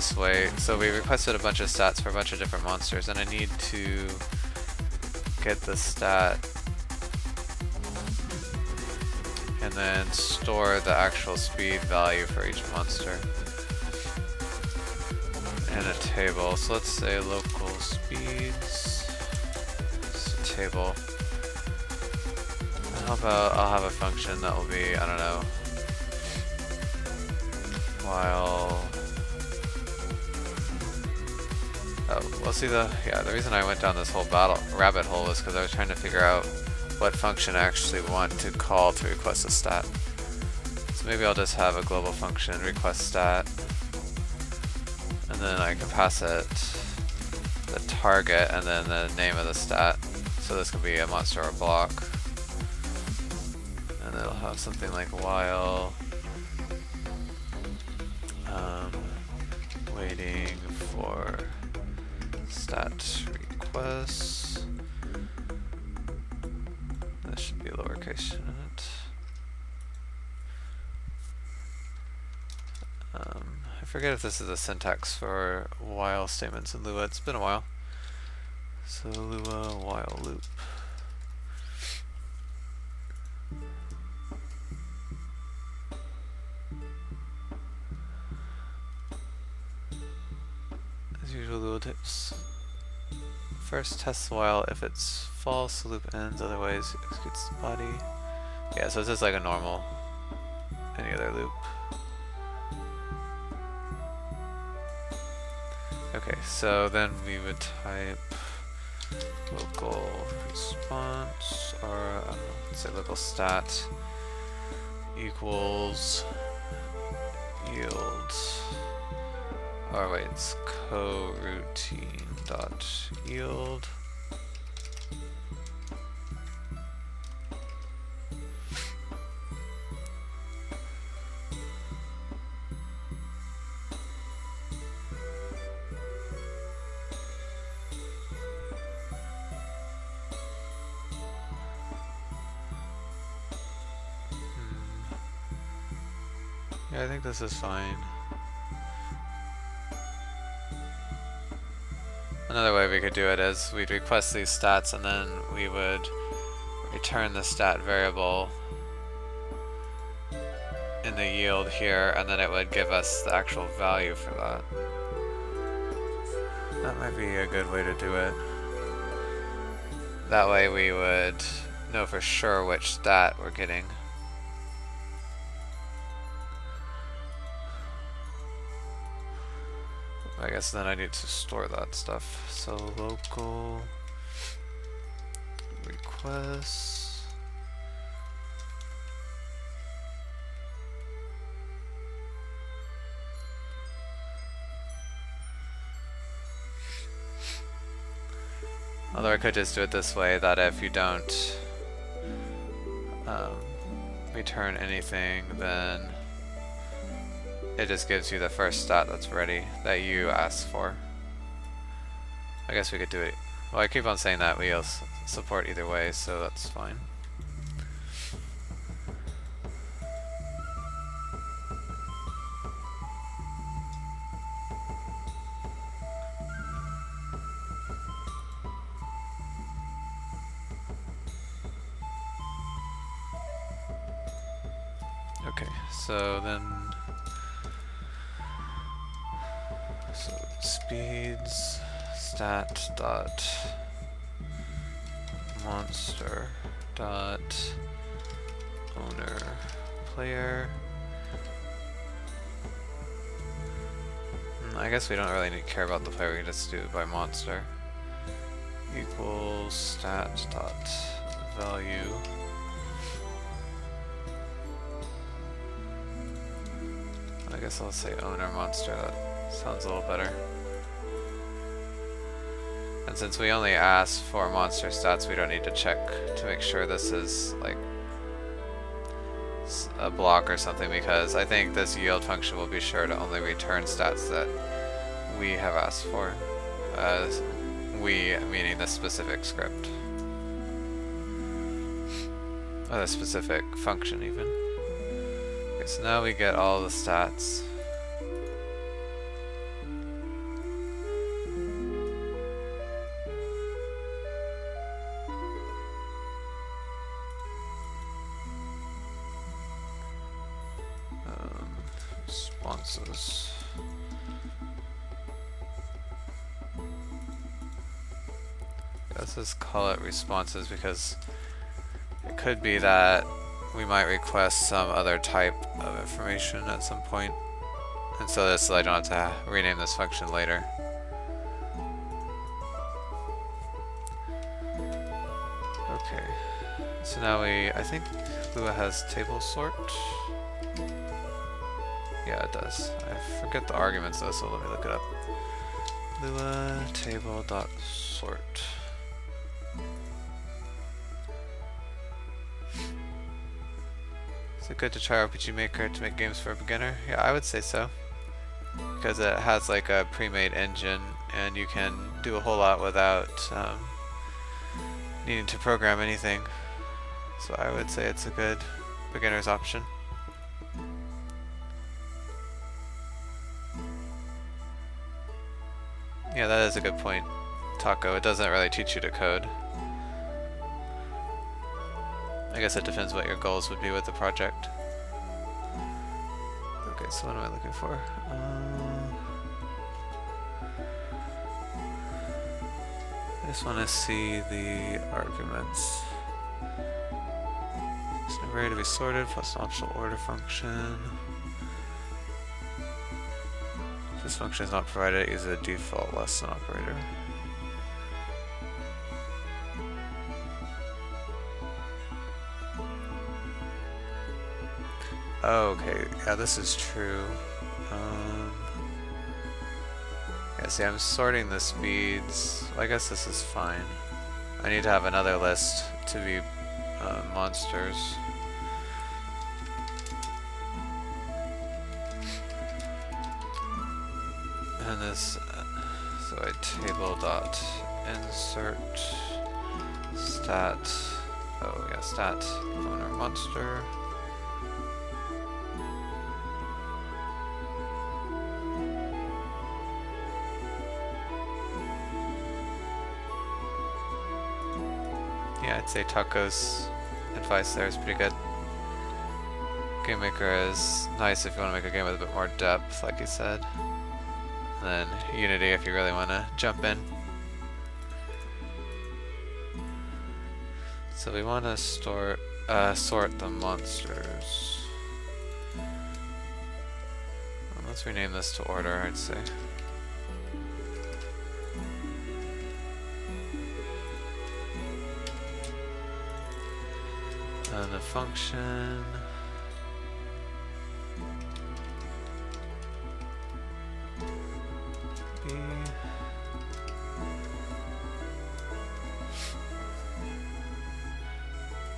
best way. So we requested a bunch of stats for a bunch of different monsters, and I need to get the stat and then store the actual speed value for each monster in a table. So let's say local speeds table. How about I'll have a function that will be, I don't know, while well see the, yeah, the reason I went down this whole battle rabbit hole was because I was trying to figure out what function I actually want to call to request a stat. So maybe I'll just have a global function, request stat, and then I can pass it the target and then the name of the stat. So this could be a monster or a block. And it'll have something like while if this is a syntax for while statements in Lua. It's been a while. So Lua while loop. As usual, Lua tips. First test while if it's false, the loop ends, otherwise executes the body. Yeah, so it's just like a normal, any other loop. Okay, so then we would type local response, or um, let's say local stat equals yield, or wait, it's coroutine dot yield. Yeah, I think this is fine. Another way we could do it is we'd request these stats and then we would return the stat variable in the yield here and then it would give us the actual value for that. That might be a good way to do it. That way we would know for sure which stat we're getting. Guess then I need to store that stuff. So local requests. Although I could just do it this way, that if you don't um, return anything, then it just gives you the first stat that's ready that you asked for. I guess we could do it. Well, I keep on saying that we will support either way, so that's fine. We don't really need to care about the player, we can just do it by monster. Equals stat dot value. I guess I'll say owner monster, that Sounds a little better. And since we only ask for monster stats, we don't need to check to make sure this is like a block or something because I think this yield function will be sure to only return stats that we have asked for. Uh, we, meaning the specific script. Or the specific function even. Okay, so now we get all the stats. Responses because it could be that we might request some other type of information at some point. And so this I don't have to rename this function later. Okay. So now we, I think Lua has table sort. Yeah, it does. I forget the arguments though, so let me look it up. Lua table dot sort. Good to try RPG Maker to make games for a beginner? Yeah, I would say so. because it has like a pre-made engine and you can do a whole lot without um, needing to program anything. So I would say it's a good beginner's option. Yeah, that is a good point, Taco. It doesn't really teach you to code. I guess it depends what your goals would be with the project. Okay, so what am I looking for? Um, I just want to see the arguments. It's an array to be sorted plus an optional order function. If this function is not provided, use a default less than operator. Oh, okay, yeah, this is true. Um, yeah, see, I'm sorting the speeds. I guess this is fine. I need to have another list to be uh, monsters. And this, uh, so I table dot insert stat, oh yeah, stat owner monster. I'd say Taco's advice there is pretty good. Game Maker is nice if you want to make a game with a bit more depth, like you said. And then Unity if you really want to jump in. So we want to store, uh, sort the monsters. Let's rename this to order, I'd say. And the function.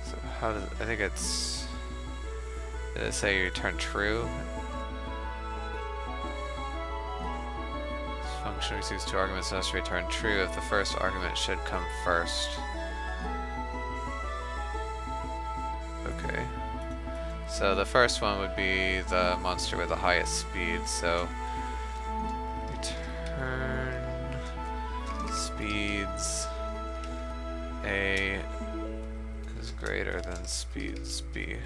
So how does I think it's did it say return true? This function receives two arguments and must return true if the first argument should come first. So the first one would be the monster with the highest speed, so return speeds A is greater than speeds B.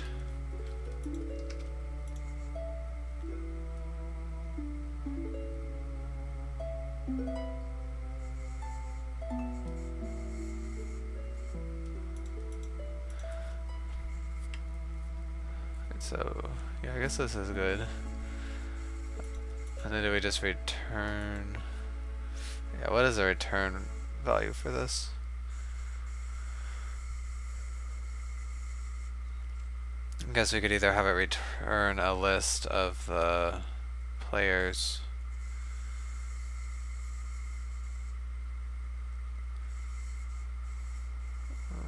guess this is good. And then do we just return... Yeah, what is the return value for this? I guess we could either have it return a list of the players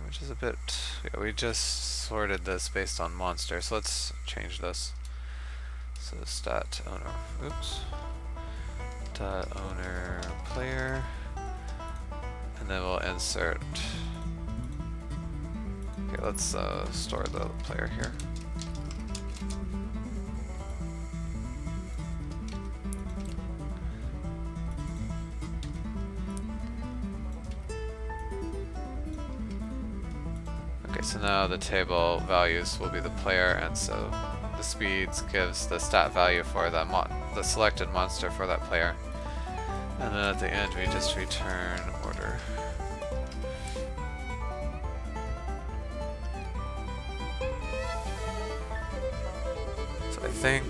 which is a bit yeah we just sorted this based on monster so let's change this so stat owner. Oops. Dot owner player. And then we'll insert. Okay let's uh, store the player here. Okay, so now the table values will be the player, and so the speeds gives the stat value for the the selected monster for that player. And then at the end we just return order. So I think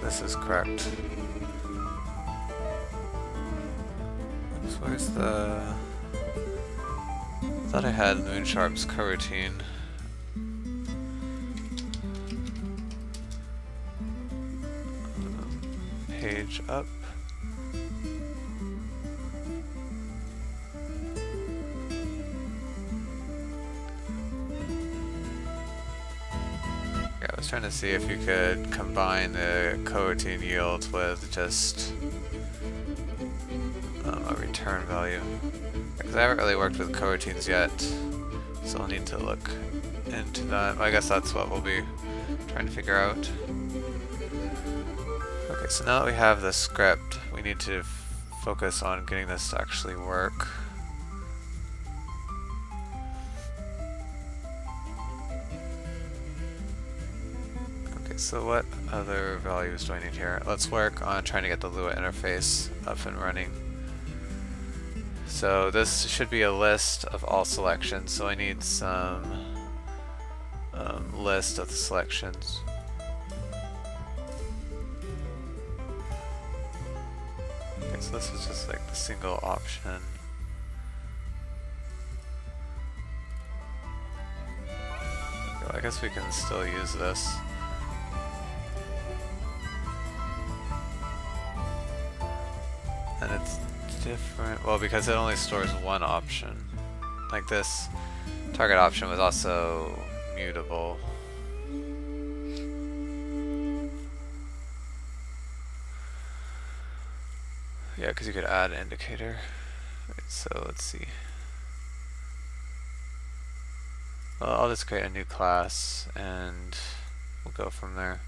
this is correct. So where's the... I thought I had Moonsharp's coroutine. Up. Yeah, I was trying to see if you could combine the coroutine yield with just um, a return value. Because I haven't really worked with coroutines yet, so I'll need to look into that. I guess that's what we'll be trying to figure out. So now that we have the script, we need to focus on getting this to actually work. Okay, so what other values do I need here? Let's work on trying to get the Lua interface up and running. So this should be a list of all selections, so I need some um, list of the selections. Single option. I guess we can still use this. And it's different, well because it only stores one option. Like this target option was also mutable. Yeah, because you could add an indicator. Right, so let's see. Well, I'll just create a new class and we'll go from there.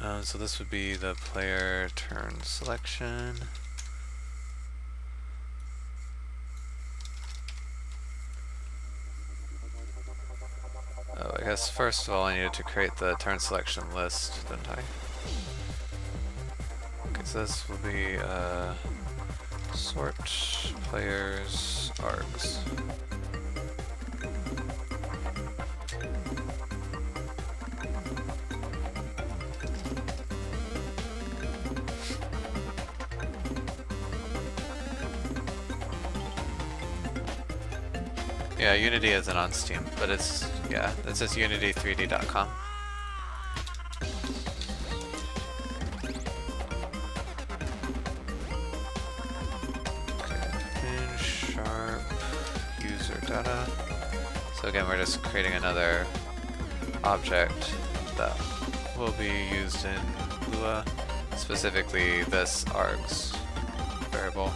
Uh, so this would be the player turn selection. Oh, I guess first of all I needed to create the turn selection list, didn't I? This will be uh, sort players args. Yeah, Unity isn't on Steam, but it's, yeah, this is unity3d.com. creating another object that will be used in Lua, specifically this args variable,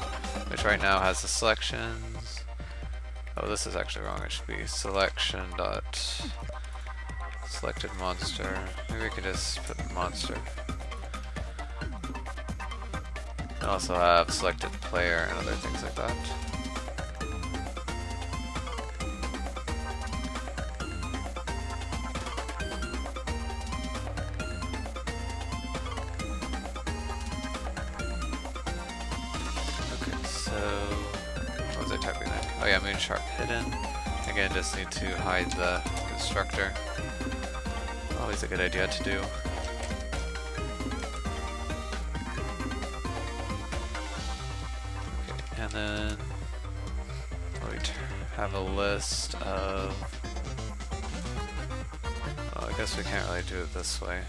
which right now has the selections Oh, this is actually wrong. It should be selection dot selected monster. Maybe we could just put monster. I also have selected player and other things like that. Sharp hidden. Again, just need to hide the constructor. Always a good idea to do. Okay, and then we have a list of. Well, I guess we can't really do it this way.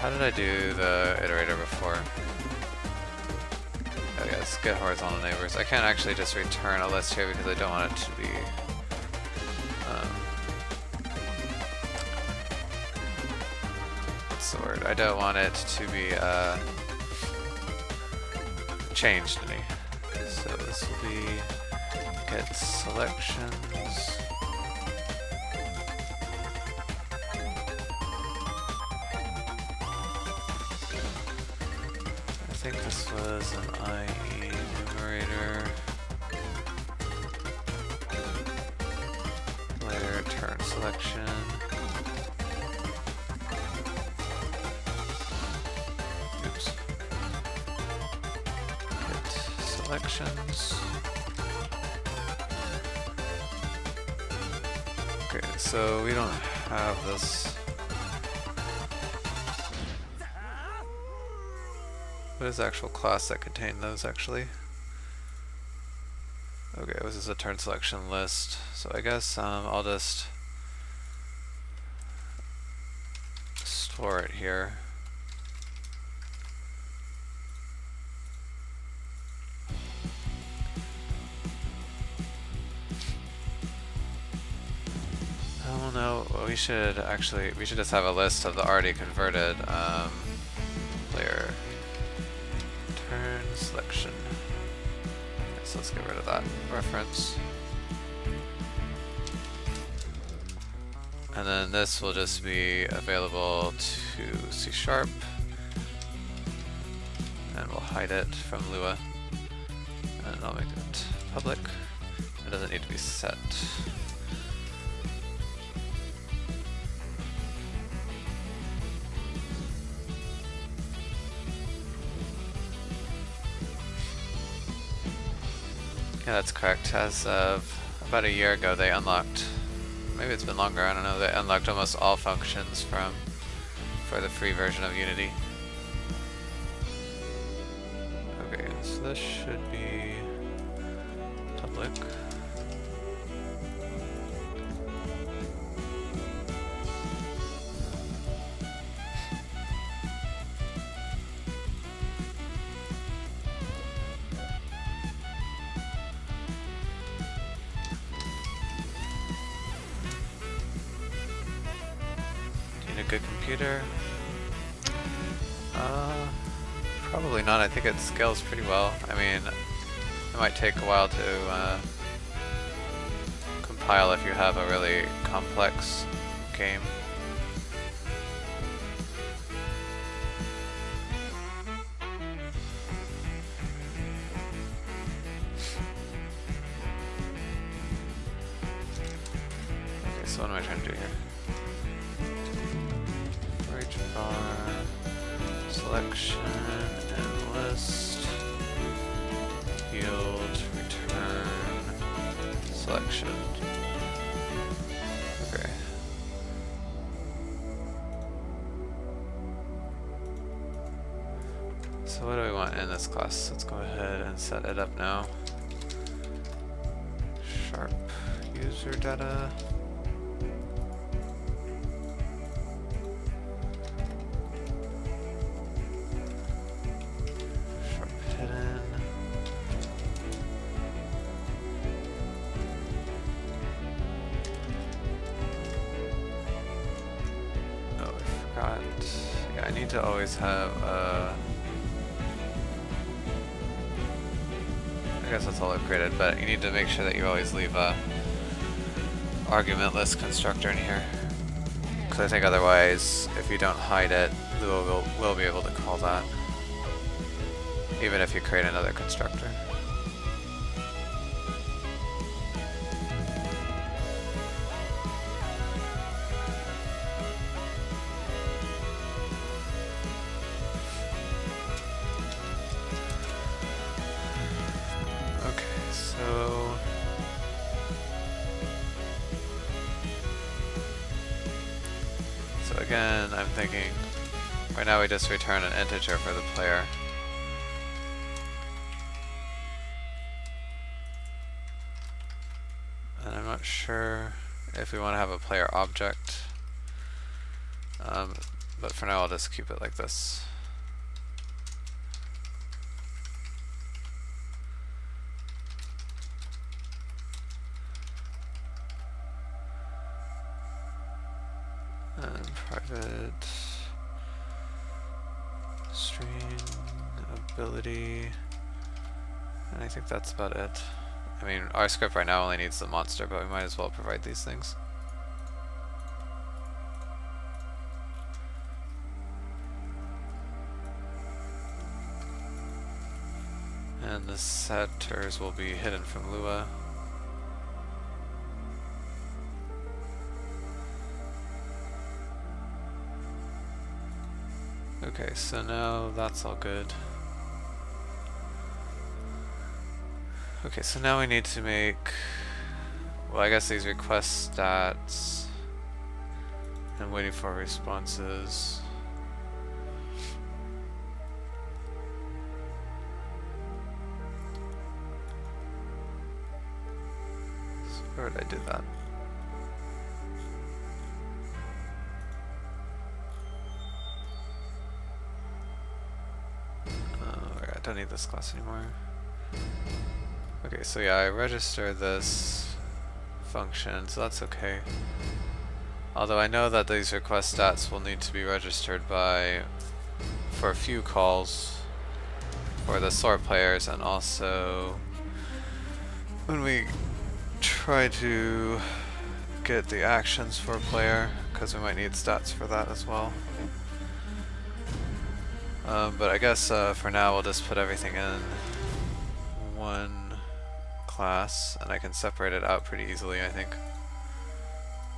How did I do the iterator before? Get horizontal neighbors. I can't actually just return a list here because I don't want it to be... Um, what's the word? I don't want it to be uh, changed any. So this will be get selections. Selections. Okay, so we don't have this What is the actual class that contained those actually? Okay, this is a turn selection list. So I guess um, I'll just store it here. We should actually, we should just have a list of the already converted um, player turn selection. Okay, so let's get rid of that reference. And then this will just be available to C Sharp. And we'll hide it from Lua. And I'll make it public. It doesn't need to be set. Yeah, that's correct. As of about a year ago, they unlocked, maybe it's been longer, I don't know, they unlocked almost all functions from for the free version of Unity. Okay, so this should be it scales pretty well. I mean, it might take a while to uh, compile if you have a really complex game. To always have uh I guess that's all upgraded, but you need to make sure that you always leave a argumentless constructor in here. Because I think otherwise, if you don't hide it, Lua will, will be able to call that. Even if you create another constructor. Just return an integer for the player. And I'm not sure if we want to have a player object. Um, but for now I'll just keep it like this. About it. I mean, our script right now only needs the monster, but we might as well provide these things. And the setters will be hidden from Lua. Okay, so now that's all good. Okay, so now we need to make, well I guess these request stats and waiting for responses. So where did I do that? Oh, I don't need this class anymore. Okay, so yeah, I register this function, so that's okay. Although I know that these request stats will need to be registered by for a few calls for the sort players and also when we try to get the actions for a player because we might need stats for that as well. Um, but I guess uh, for now we'll just put everything in one class and I can separate it out pretty easily I think.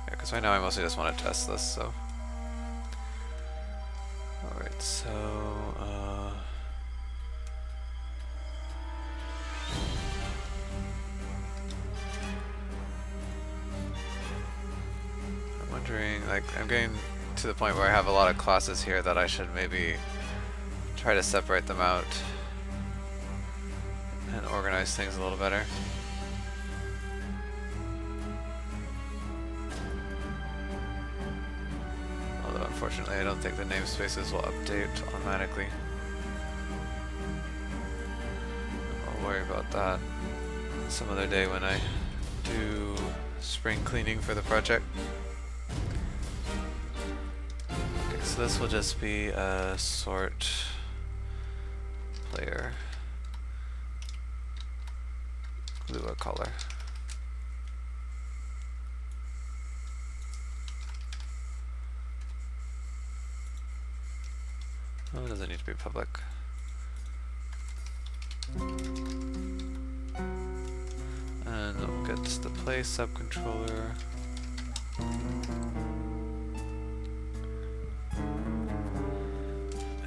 Yeah, because right now I mostly just want to test this, so. Alright, so, uh... I'm wondering, like, I'm getting to the point where I have a lot of classes here that I should maybe try to separate them out and organize things a little better. Although unfortunately, I don't think the namespaces will update automatically. I'll worry about that some other day when I do spring cleaning for the project. Okay, so this will just be a sort player Lua caller. Oh, it doesn't need to be public. And we'll get the play subcontroller.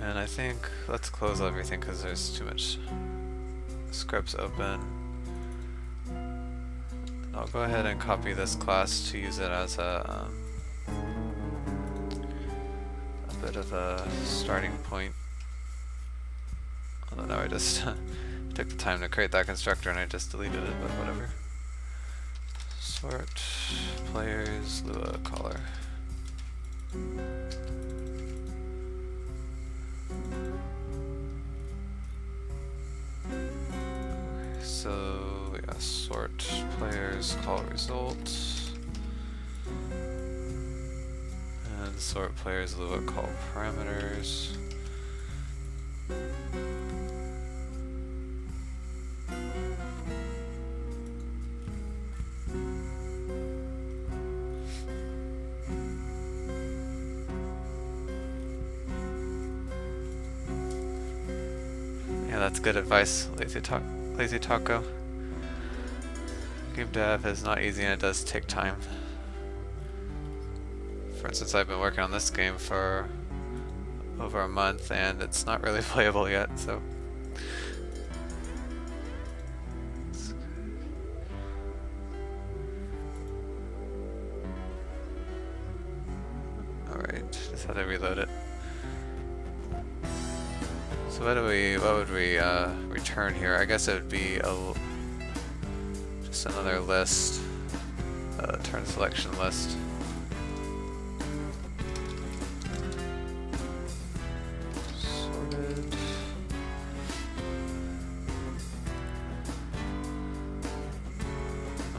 And I think, let's close everything because there's too much scripts open. I'll go ahead and copy this class to use it as a um, bit of a starting point. Although now I just took the time to create that constructor and I just deleted it, but whatever. Sort players Lua caller. Players call result. sort players with what call parameters. Yeah, that's good advice, Lazy, ta Lazy Taco. Game dev is not easy and it does take time. For instance, I've been working on this game for over a month and it's not really playable yet, so... Alright, just had to reload it. So what do we, what would we uh, return here? I guess it would be a, another list, uh, turn selection list.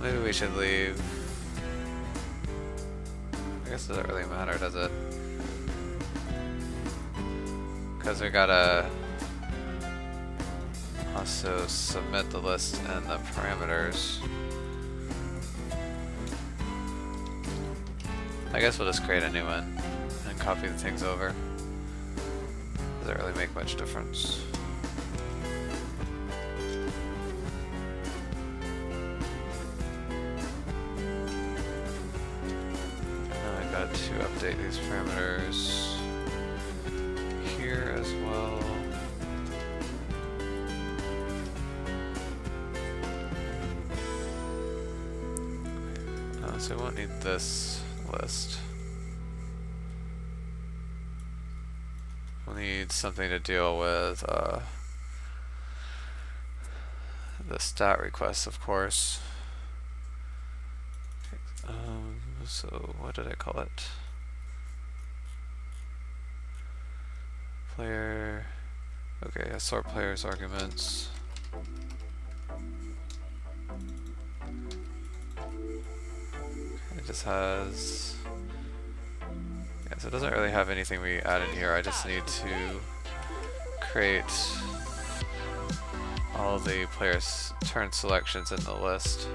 Maybe we should leave. I guess it doesn't really matter, does it? Because we gotta also submit the list and the parameters. Guess we'll just create a new one and copy the things over. Doesn't really make much difference. Now I got to update these parameters here as well. Uh, so we won't need this list. We'll need something to deal with uh, the stat requests, of course. Um, so what did I call it? Player. Okay, I sort players arguments. Just has So it doesn't really have anything we add in here. I just need to create all the players' turn selections in the list.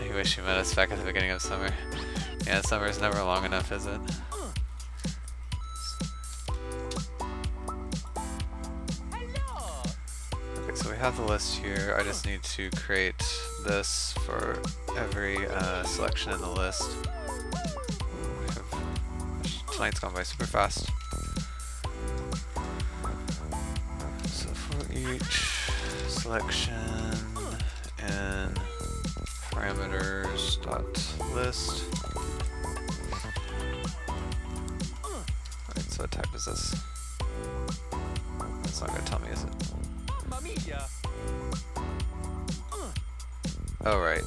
I wish you met us back at the beginning of summer. Yeah, summer is never long enough, is it? Have the list here. I just need to create this for every uh, selection in the list. Tonight's gone by super fast. So for each selection and parameters dot list. Right, so what type is this? That's not gonna tell me, is it? Oh right.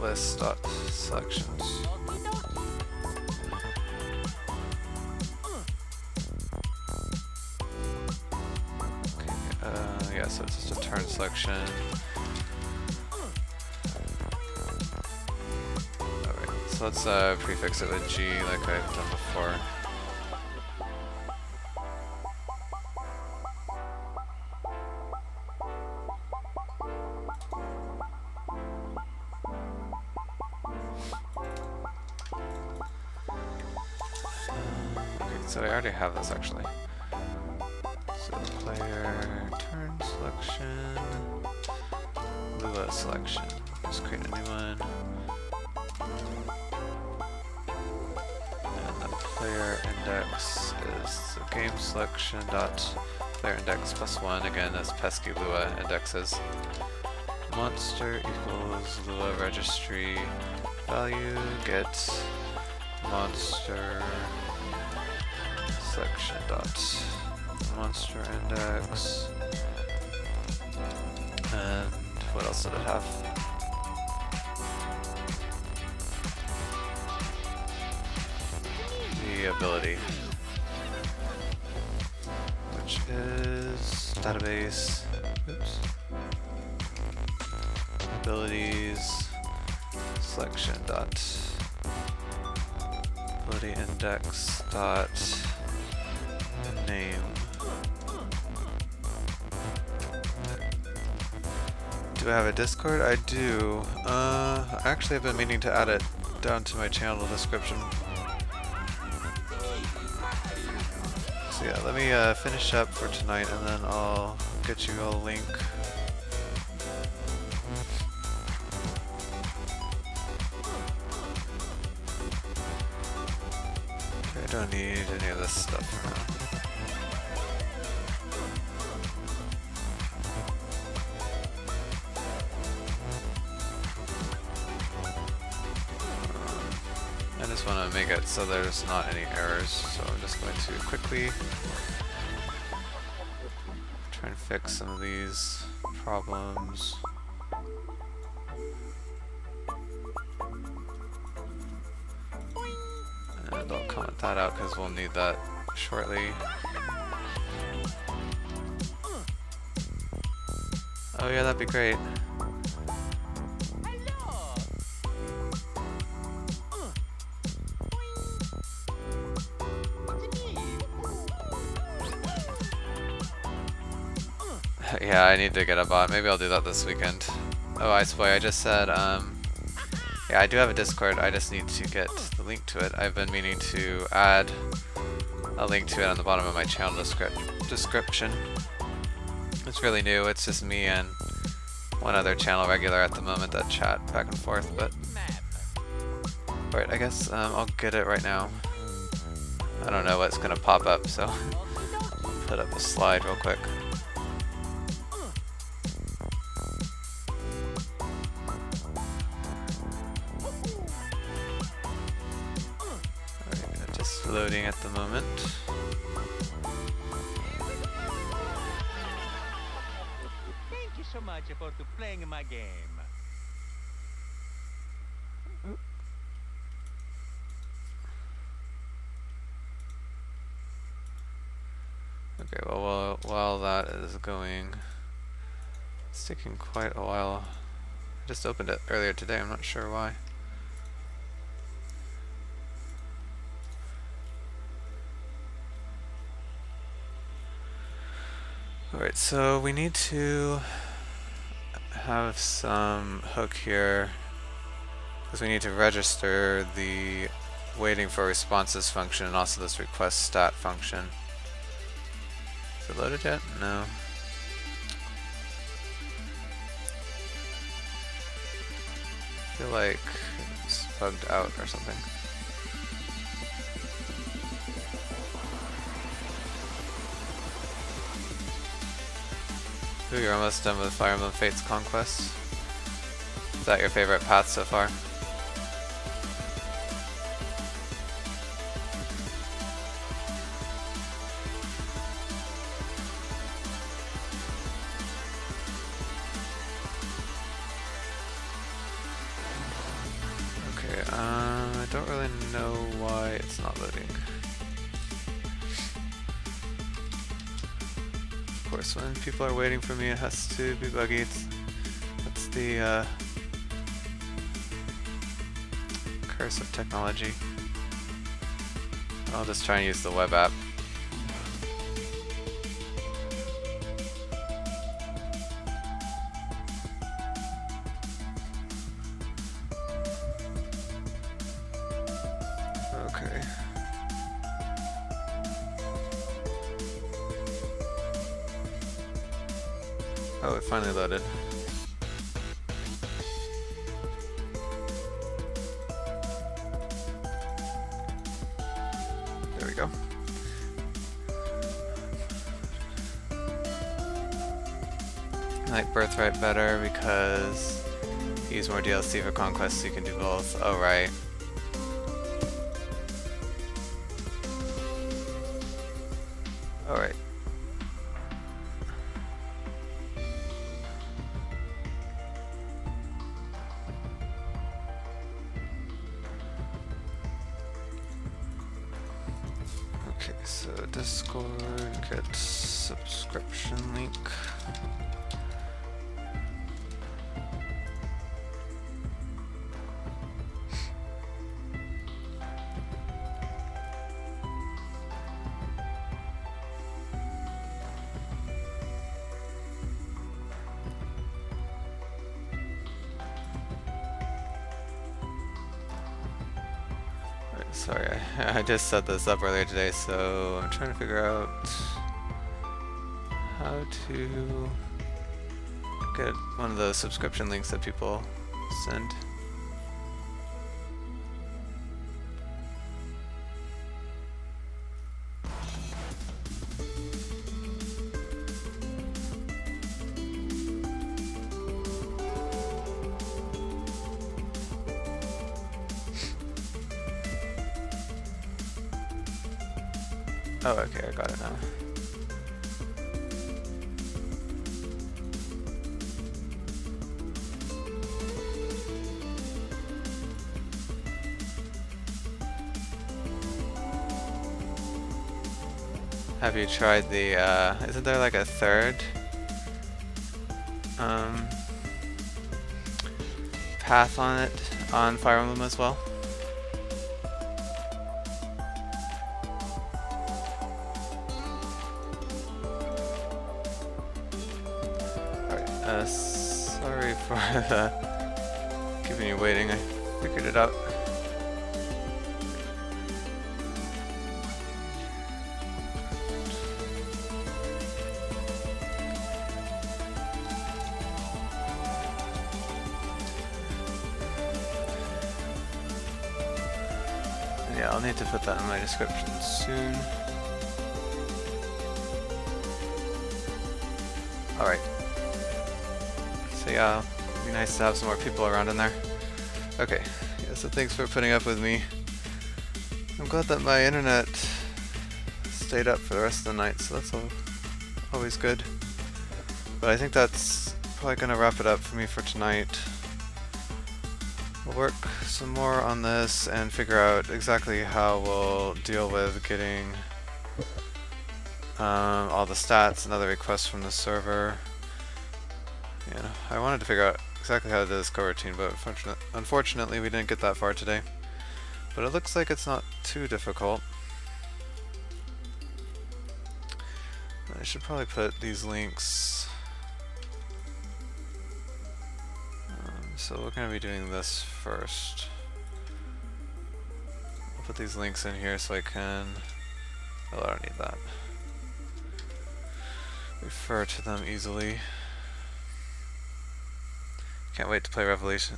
List dot selections. Okay, uh, yeah, so it's just a turn selection. Alright, so let's uh, prefix it with G like I've done before. Have this actually. So player turn selection, Lua selection. Just create a new one. And the player index is the game selection dot player index plus one. Again, as pesky Lua indexes. Monster equals Lua registry value get monster selection dot monster index. And what else did it have? The ability. Which is database. Oops. Abilities. Selection dot ability index dot Do I have a Discord? I do. Uh, actually I've been meaning to add it down to my channel description. So yeah, let me uh, finish up for tonight and then I'll get you a link. Okay, I don't need any of this stuff so there's not any errors, so I'm just going to quickly try and fix some of these problems. And I'll comment that out because we'll need that shortly. Oh yeah, that'd be great. I need to get a bot. Maybe I'll do that this weekend. Oh, I swear, I just said, um, yeah, I do have a Discord. I just need to get the link to it. I've been meaning to add a link to it on the bottom of my channel descript description. It's really new. It's just me and one other channel regular at the moment that chat back and forth, but... Alright, I guess um, I'll get it right now. I don't know what's gonna pop up, so I'll put up a slide real quick. Game. Okay, well, while, while that is going, It's taking quite a while. I just opened it earlier today, I'm not sure why. Alright, so we need to have some hook here because we need to register the waiting for responses function and also this request stat function. Is it loaded yet? No. I feel like it's bugged out or something. You're almost done with Fire Emblem Fates Conquest. Is that your favorite path so far? Waiting for me, it has to be buggy. It's, that's the uh, curse of technology. I'll just try and use the web app. Conquest so you can just set this up earlier today, so I'm trying to figure out how to get one of those subscription links that people send. Tried the, uh, isn't there like a third, um, path on it, on Fire Emblem as well? Alright, uh, sorry for uh, keeping you waiting. I figured it out. Put that in my description soon. Alright. So yeah, it'd be nice to have some more people around in there. Okay, yeah, so thanks for putting up with me. I'm glad that my internet stayed up for the rest of the night, so that's al always good. But I think that's probably gonna wrap it up for me for tonight. Some more on this and figure out exactly how we'll deal with getting um, all the stats and other requests from the server. Yeah, I wanted to figure out exactly how to do this coroutine, but unfortunate, unfortunately we didn't get that far today. But it looks like it's not too difficult. I should probably put these links. Um, so we're going to be doing this first. Put these links in here so I can... Oh, I don't need that. Refer to them easily. Can't wait to play Revelation.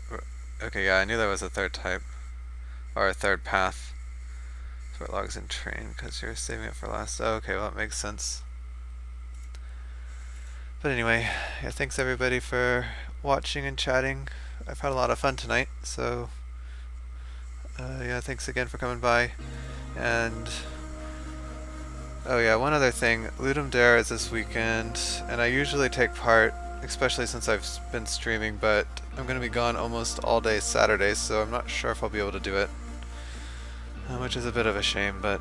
Okay, yeah, I knew there was a third type. Or a third path. So logs in train, because you're saving it for last. Oh, okay, well, that makes sense. But anyway, yeah, thanks everybody for watching and chatting. I've had a lot of fun tonight, so uh, yeah, thanks again for coming by. And oh yeah, one other thing, Ludum Dare is this weekend, and I usually take part especially since I've been streaming, but I'm going to be gone almost all day Saturday, so I'm not sure if I'll be able to do it. Uh, which is a bit of a shame, but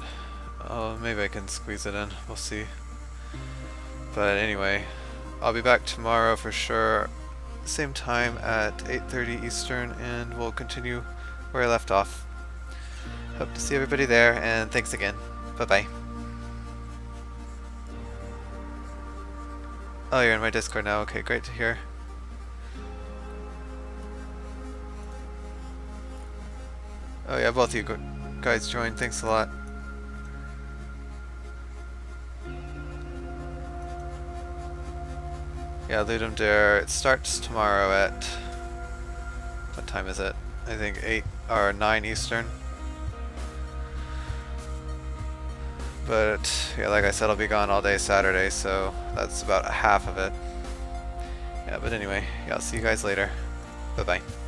uh, maybe I can squeeze it in. We'll see. But anyway, I'll be back tomorrow for sure, same time at 8.30 Eastern, and we'll continue where I left off. Hope to see everybody there, and thanks again. Bye-bye. Oh, you're in my Discord now. Okay, great to hear. Oh yeah, both of you guys joined. Thanks a lot. Yeah, Ludum Dare. It starts tomorrow at... What time is it? I think 8 or 9 Eastern. But, yeah, like I said, I'll be gone all day Saturday, so that's about half of it. Yeah, but anyway, yeah, I'll see you guys later. Bye-bye.